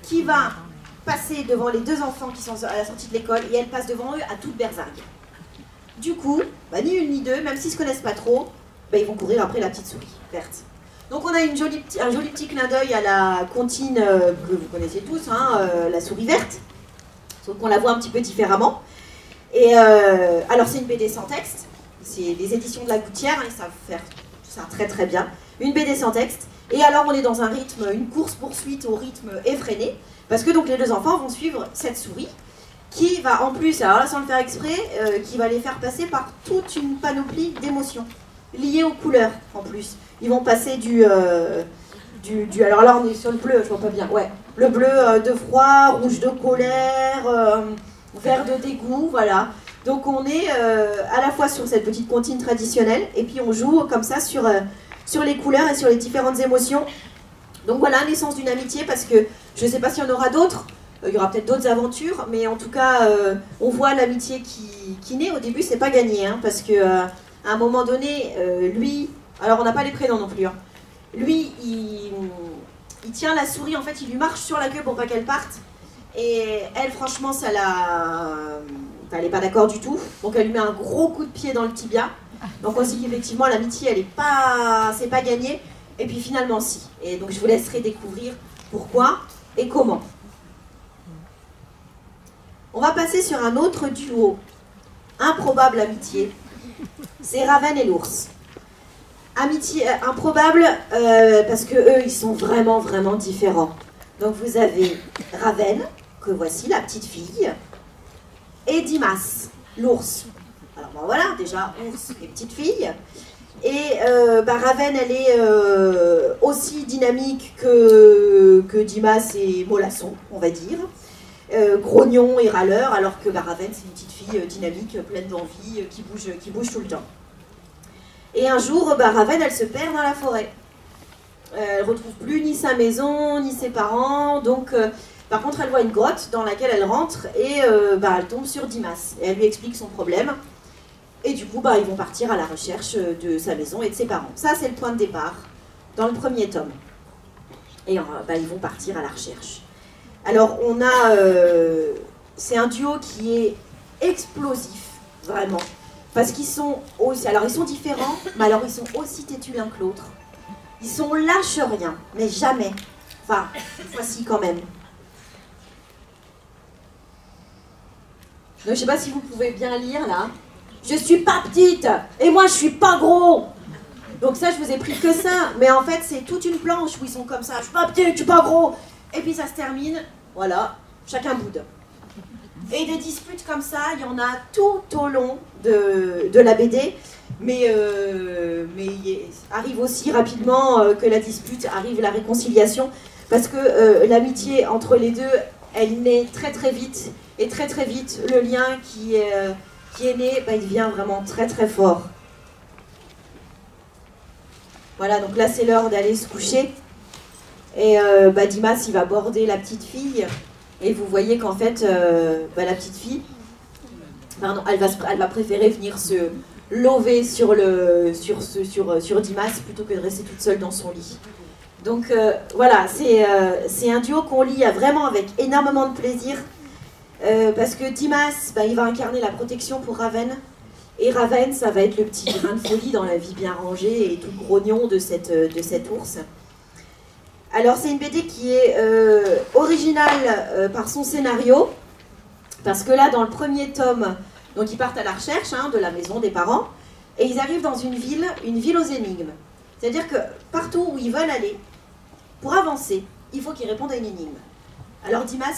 qui va passer devant les deux enfants qui sont à la sortie de l'école et elle passe devant eux à toute berzingue. Du coup, bah, ni une ni deux, même s'ils se connaissent pas trop, bah, ils vont courir après la petite souris verte. Donc on a une jolie, un joli petit clin d'œil à la comptine euh, que vous connaissez tous, hein, la souris verte, sauf qu'on la voit un petit peu différemment. Et euh, alors c'est une BD sans texte, c'est les éditions de la Gouttière, hein, ils savent faire ça très très bien. Une BD sans texte. Et alors on est dans un rythme, une course-poursuite au rythme effréné, parce que donc les deux enfants vont suivre cette souris qui va en plus, alors là sans le faire exprès, euh, qui va les faire passer par toute une panoplie d'émotions liées aux couleurs en plus. Ils vont passer du, euh, du, du- alors là on est sur le bleu, je vois pas bien, ouais, le bleu euh, de froid, rouge de colère, euh, vert de dégoût, voilà. Donc on est euh, à la fois sur cette petite comptine traditionnelle et puis on joue comme ça sur, sur les couleurs et sur les différentes émotions. Donc voilà, naissance d'une amitié parce que je ne sais pas s'il y en aura d'autres, il y aura peut-être d'autres aventures, mais en tout cas on voit l'amitié qui, qui naît. Au début c'est pas gagné hein, parce que à un moment donné, lui, alors on n'a pas les prénoms non plus, hein. lui il, il tient la souris, en fait il lui marche sur la queue pour pas qu'elle parte. Et elle, franchement, ça la. elle n'est pas d'accord du tout. Donc elle lui met un gros coup de pied dans le tibia. Donc on se dit qu'effectivement l'amitié, elle est pas. c'est pas gagné. Et puis finalement si. Et donc je vous laisserai découvrir pourquoi et comment. On va passer sur un autre duo. Improbable amitié. C'est Raven et l'ours. Amitié improbable euh, parce que eux ils sont vraiment vraiment différents. Donc vous avez Raven, que voici la petite fille, et Dimas, l'ours. Alors ben voilà, déjà ours et petite fille. Et euh, bah, Raven, elle est euh, aussi dynamique que, Dimas et Molasson, on va dire. Grognon et râleur, alors que bah, Raven, c'est une petite fille dynamique, pleine d'envie, qui, bouge, qui bouge tout le temps. Et un jour, bah, Raven, elle se perd dans la forêt. Euh, elle retrouve plus ni sa maison, ni ses parents. Donc, euh, par contre, elle voit une grotte dans laquelle elle rentre et euh, bah, elle tombe sur Dimas. Et elle lui explique son problème. Et du coup, bah, ils vont partir à la recherche de sa maison et de ses parents. Ça, c'est le point de départ dans le premier tome. Et ils vont partir à la recherche. Alors, on a. c'est un duo qui est explosif, vraiment. Parce qu'ils sont aussi. Alors, ils sont différents, mais alors, ils sont aussi têtus l'un que l'autre. Ils sont lâche rien, mais jamais. Enfin, une fois ci quand même. Je sais pas si vous pouvez bien lire là. Je suis pas petite et moi je suis pas gros. Donc ça je vous ai pris que ça, mais en fait c'est toute une planche où ils sont comme ça. Je suis pas petite, je suis pas gros. Et puis ça se termine, voilà, chacun boude. Et des disputes comme ça, il y en a tout au long de, de la BD. Mais, euh, mais arrive aussi rapidement euh, que la dispute, arrive la réconciliation. Parce que euh, l'amitié entre les deux, elle naît très très vite. Et très très vite, le lien qui est, qui est né, bah, il devient vraiment très très fort. Voilà, donc là c'est l'heure d'aller se coucher. Et bah, Dimas, il va border la petite fille. Et vous voyez qu'en fait, euh, bah, la petite fille, pardon, elle va, préférer venir se lever sur, le, sur, ce- sur, sur Dimas plutôt que de rester toute seule dans son lit. Donc euh, voilà, c'est euh, un duo qu'on lit euh, vraiment avec énormément de plaisir. euh, parce que Dimas, bah, il va incarner la protection pour Raven. Et Raven, ça va être le petit grain de folie dans la vie bien rangée et tout grognon de, cette, euh, de cet ours. Alors c'est une BD qui est euh, originale euh, par son scénario, parce que là dans le premier tome, donc ils partent à la recherche hein, de la maison des parents, et ils arrivent dans une ville, une ville aux énigmes. C'est-à-dire que partout où ils veulent aller, pour avancer, il faut qu'ils répondent à une énigme. Alors Dimas,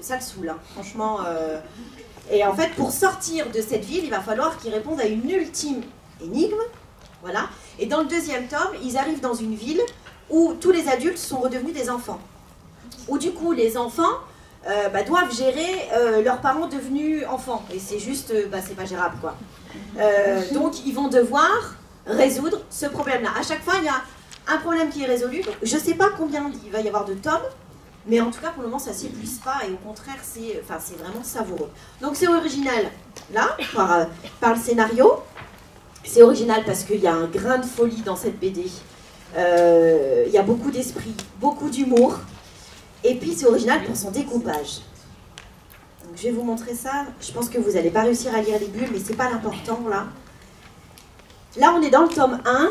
ça le saoule, hein, franchement. euh, Et en fait, pour sortir de cette ville, il va falloir qu'ils répondent à une ultime énigme. Voilà. Et dans le deuxième tome, ils arrivent dans une ville où tous les adultes sont redevenus des enfants. Où du coup, les enfants, euh, bah, doivent gérer euh, leurs parents devenus enfants. Et c'est juste, euh, bah, c'est pas gérable quoi. Donc ils vont devoir résoudre ce problème-là. À chaque fois, il y a un problème qui est résolu. Je sais pas combien il va y avoir de tomes, mais en tout cas pour le moment ça s'épuise pas et au contraire c'est, enfin, vraiment savoureux. Donc c'est original là par le scénario. C'est original parce qu'il y a un grain de folie dans cette BD. Euh, Il y a beaucoup d'esprit, beaucoup d'humour. Et puis c'est original pour son découpage. Je vais vous montrer ça. Je pense que vous n'allez pas réussir à lire les bulles, mais c'est pas l'important là. Là, on est dans le tome 1.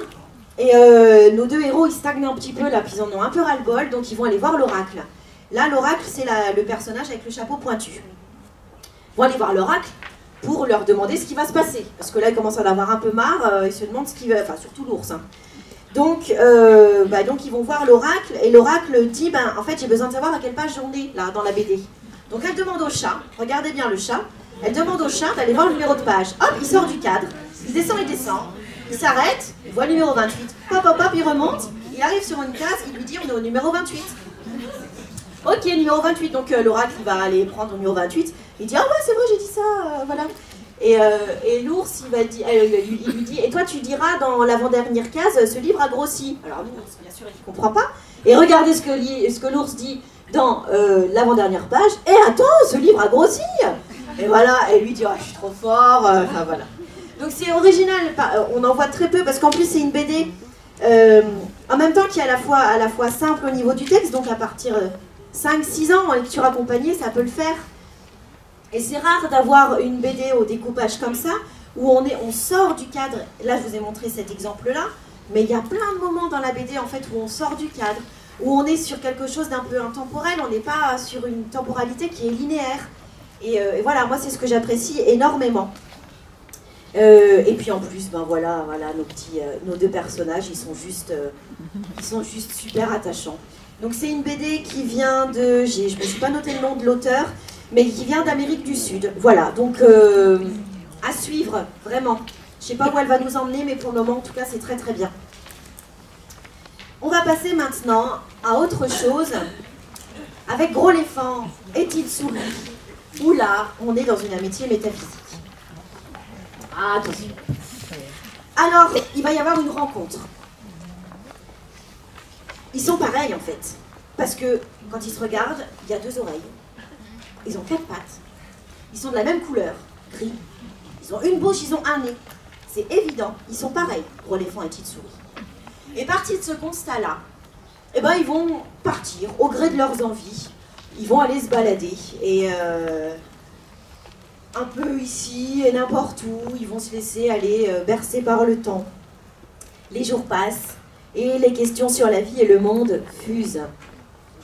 Et euh, nos deux héros, ils stagnent un petit peu là, puis ils en ont un peu ras-le-bol, donc ils vont aller voir l'oracle. Là, l'oracle, c'est le personnage avec le chapeau pointu. Ils vont aller voir l'oracle pour leur demander ce qui va se passer. Parce que là, ils commencent à en avoir un peu marre, euh, ils se demandent ce qui va... Enfin, surtout l'ours. hein. Donc, euh, bah, donc, ils vont voir l'oracle, et l'oracle dit, ben, en fait, j'ai besoin de savoir à quelle page j'en ai, là, dans la BD. Donc, elle demande au chat, regardez bien le chat, elle demande au chat d'aller voir le numéro de page. Hop, il sort du cadre, il descend, il descend, il s'arrête, il voit le numéro 28. Hop, hop, hop, il remonte, il arrive sur une case, il lui dit, on est au numéro 28. Ok, numéro 28, donc euh, l'oracle, va aller prendre le numéro 28. Il dit, ah ouais, c'est vrai, j'ai dit ça, euh, voilà. Et, euh, et l'ours, euh, il, lui dit, et toi, tu diras dans l'avant-dernière case, ce livre a grossi. Alors l'ours, bien sûr, il ne comprend pas. Et regardez ce que, ce que l'ours dit dans euh, l'avant-dernière page. Et attends, ce livre a grossi. Et voilà, et lui dit, ah, je suis trop fort. voilà. Donc c'est original, on en voit très peu parce qu'en plus c'est une BD en même temps qui est à la, fois, à la fois simple au niveau du texte, donc à partir de 5-6 ans en lecture accompagnée, ça peut le faire. Et c'est rare d'avoir une BD au découpage comme ça, où on, est, on sort du cadre. Là, je vous ai montré cet exemple-là, mais il y a plein de moments dans la BD en fait où on sort du cadre, où on est sur quelque chose d'un peu intemporel, on n'est pas sur une temporalité qui est linéaire. Et, euh, voilà, moi c'est ce que j'apprécie énormément. Euh, et puis en plus, ben voilà, voilà nos petits, euh, nos deux personnages, ils sont juste, ils sont juste super attachants. Donc c'est une BD qui vient de, je me suis pas noté le nom de l'auteur, mais qui vient d'Amérique du Sud. Voilà, donc euh, à suivre, vraiment. Je sais pas où elle va nous emmener, mais pour le moment, en tout cas, c'est très très bien. On va passer maintenant à autre chose. Avec Gros Léphant, est-il souris Où là, on est dans une amitié métaphysique. Ah, attention. Alors, il va y avoir une rencontre. Ils sont pareils en fait. Parce que quand ils se regardent, il y a deux oreilles. Ils ont quatre pattes. Ils sont de la même couleur, gris. Ils ont une bouche, ils ont un nez. C'est évident, ils sont pareils, gros éléphant et petite souris. Et partis de ce constat-là, eh ben, ils vont partir au gré de leurs envies. Ils vont aller se balader. Et euh, un peu ici et n'importe où, ils vont se laisser aller euh, bercer par le temps. Les jours passent et les questions sur la vie et le monde fusent.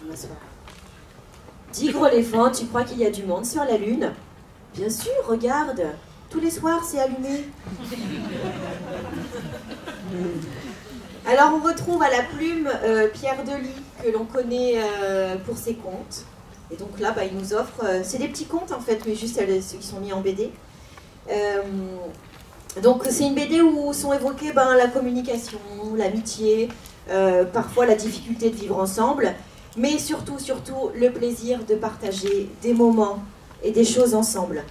Je. Gros éléphant, tu crois qu'il y a du monde sur la Lune? Bien sûr, regarde. Tous les soirs, c'est allumé. Alors, on retrouve à la plume euh, Pierre Delis, que l'on connaît euh, pour ses contes. Et donc là, bah, il nous offre. euh, c'est des petits contes en fait, mais juste ceux qui sont mis en BD. Donc, c'est une BD où sont évoquées ben, la communication, l'amitié, parfois la difficulté de vivre ensemble, mais surtout, surtout, le plaisir de partager des moments et des choses ensemble.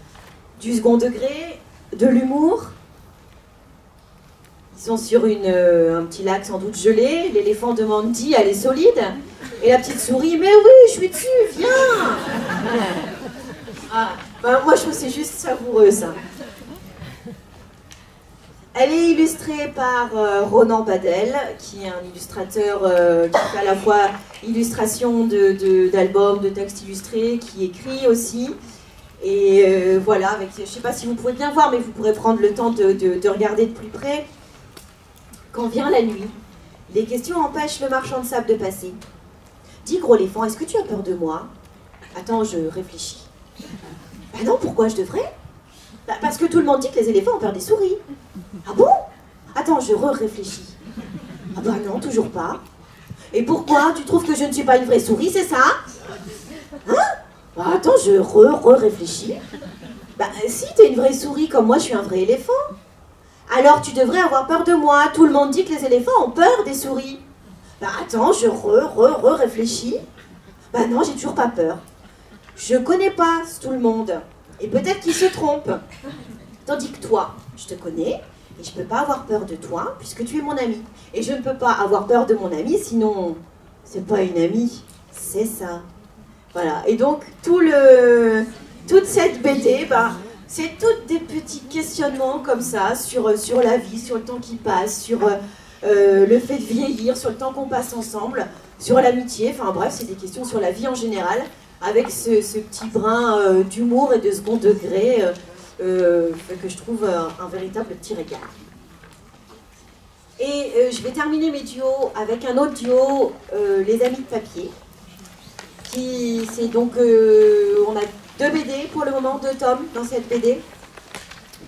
Du second degré, de l'humour. Ils sont sur une, euh, un petit lac sans doute gelé. L'éléphant demande dit, elle est solide? Et la petite souris, mais oui, je suis dessus, viens Ah, ben, Moi, je trouve c'est juste savoureux, ça. Elle est illustrée par euh, Ronan Badel, qui est un illustrateur euh, qui fait à la fois illustration de- de- d'albums, de, textes illustrés, qui écrit aussi. Et euh, voilà, avec, je ne sais pas si vous pouvez bien voir, mais vous pourrez prendre le temps de regarder de plus près. Quand vient la nuit, les questions empêchent le marchand de sable de passer. Dis, gros éléphant, est-ce que tu as peur de moi? Attends, je réfléchis. Bah non, pourquoi je devrais? Bah, Parce que tout le monde dit que les éléphants ont peur des souris. Ah bon? Attends, je re-réfléchis. Ah bah non, toujours pas. Et pourquoi? Tu trouves que je ne suis pas une vraie souris, c'est ça? Hein? Bah attends, je re-re-réfléchis. Bah si, t'es une vraie souris comme moi, je suis un vrai éléphant. Alors tu devrais avoir peur de moi. Tout le monde dit que les éléphants ont peur des souris. Bah attends, je re-re-re-réfléchis. Bah non, j'ai toujours pas peur. je connais pas tout le monde. Et peut-être qu'il se trompe. Tandis que toi, je te connais et je peux pas avoir peur de toi puisque tu es mon ami. Et je ne peux pas avoir peur de mon ami sinon c'est pas une amie, c'est ça. Voilà. Et donc tout le toute cette BD, bah, c'est toutes des petits questionnements comme ça sur, sur la vie, sur le temps qui passe, sur euh, le fait de vieillir, sur le temps qu'on passe ensemble, sur l'amitié. Enfin bref, c'est des questions sur la vie en général, avec ce, petit brin euh, d'humour et de second degré euh, euh, que je trouve un véritable petit régal. Et euh, je vais terminer mes duos avec un autre duo, euh, Les Amis de Papier. Qui, c'est donc, euh, on a deux BD pour le moment, deux tomes dans cette BD,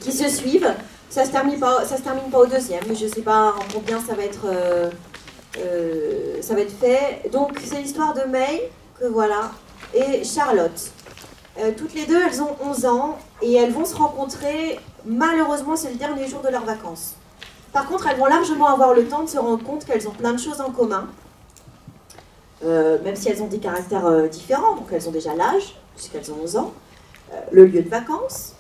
qui se suivent. Ça se termine pas, se termine pas au deuxième, mais je sais pas en combien ça va être, ça va être fait. Donc c'est l'histoire de May, que voilà, et Charlotte. Euh, toutes les deux, elles ont 11 ans et elles vont se rencontrer. Malheureusement, c'est le dernier jour de leurs vacances. Par contre, elles vont largement avoir le temps de se rendre compte qu'elles ont plein de choses en commun. Euh, même si elles ont des caractères euh, différents, donc elles ont déjà l'âge, puisqu'elles ont 11 ans, le lieu de vacances.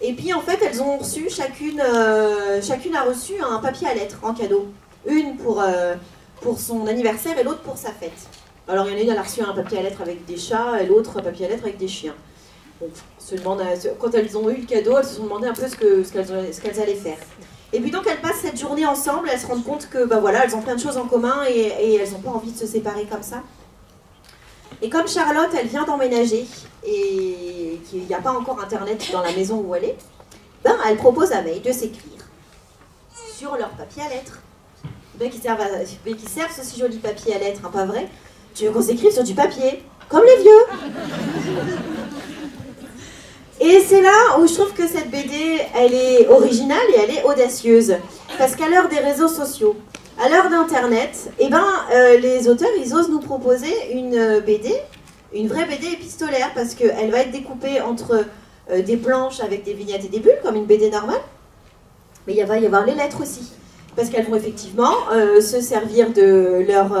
Et puis en fait, elles ont reçu, chacune, chacune a reçu un papier à lettres en cadeau. Une pour, pour son anniversaire et l'autre pour sa fête. Alors il y en a une, elle a reçu un papier à lettres avec des chats et l'autre un papier à lettres avec des chiens. Se demandent, quand elles ont eu le cadeau, elles se sont demandé un peu ce que- ce qu'elles ce allaient faire. Et puis donc elles passent cette journée ensemble, elles se rendent compte que bah voilà, elles ont plein de choses en commun et, elles n'ont pas envie de se séparer comme ça. Et comme Charlotte, elle vient d'emménager et qu'il n'y a pas encore internet dans la maison où elle est, ben elle propose à May de s'écrire sur leur papier à lettres. Ben qui servent, servent ce si joli papier à lettres, hein, pas vrai? Tu veux qu'on s'écrive sur du papier, comme les vieux? Et c'est là où je trouve que cette BD, elle est originale et elle est audacieuse. Parce qu'à l'heure des réseaux sociaux, à l'heure d'Internet, eh ben, euh, les auteurs, ils osent nous proposer une euh, BD, une vraie BD épistolaire, parce qu'elle va être découpée entre euh, des planches avec des vignettes et des bulles, comme une BD normale, mais il va y avoir les lettres aussi. Parce qu'elles vont effectivement se servir de leur,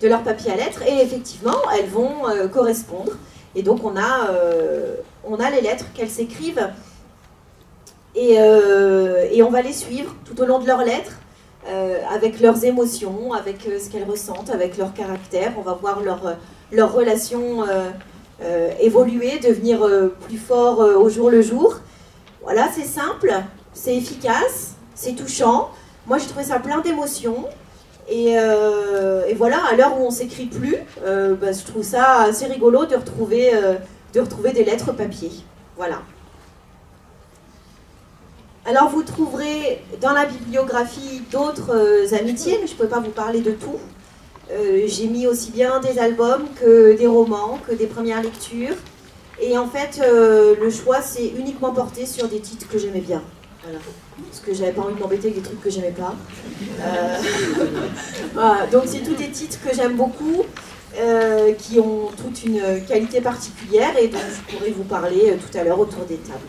de leur papier à lettres, et effectivement, elles vont correspondre. Et donc, on a, on a les lettres qu'elles s'écrivent, et, euh, et on va les suivre tout au long de leurs lettres. Euh, avec leurs émotions, avec euh, ce qu'elles ressentent, avec leur caractère. On va voir leur, leur relation évoluer, devenir plus fort au jour le jour. Voilà, c'est simple, c'est efficace, c'est touchant. Moi, j'ai trouvé ça plein d'émotions. Et, voilà, à l'heure où on s'écrit plus, bah, je trouve ça assez rigolo de retrouver, de retrouver des lettres papier. Voilà. Alors vous trouverez dans la bibliographie d'autres euh, amitiés, mais je ne peux pas vous parler de tout. Euh, J'ai mis aussi bien des albums que des romans, que des premières lectures. Et en fait, euh, le choix s'est uniquement porté sur des titres que j'aimais bien. Parce que j'avais pas envie de m'embêter avec des trucs que j'aimais pas. Donc c'est tous des titres que j'aime beaucoup, euh, qui ont toute une qualité particulière et dont je pourrais vous parler euh, tout à l'heure autour des tables.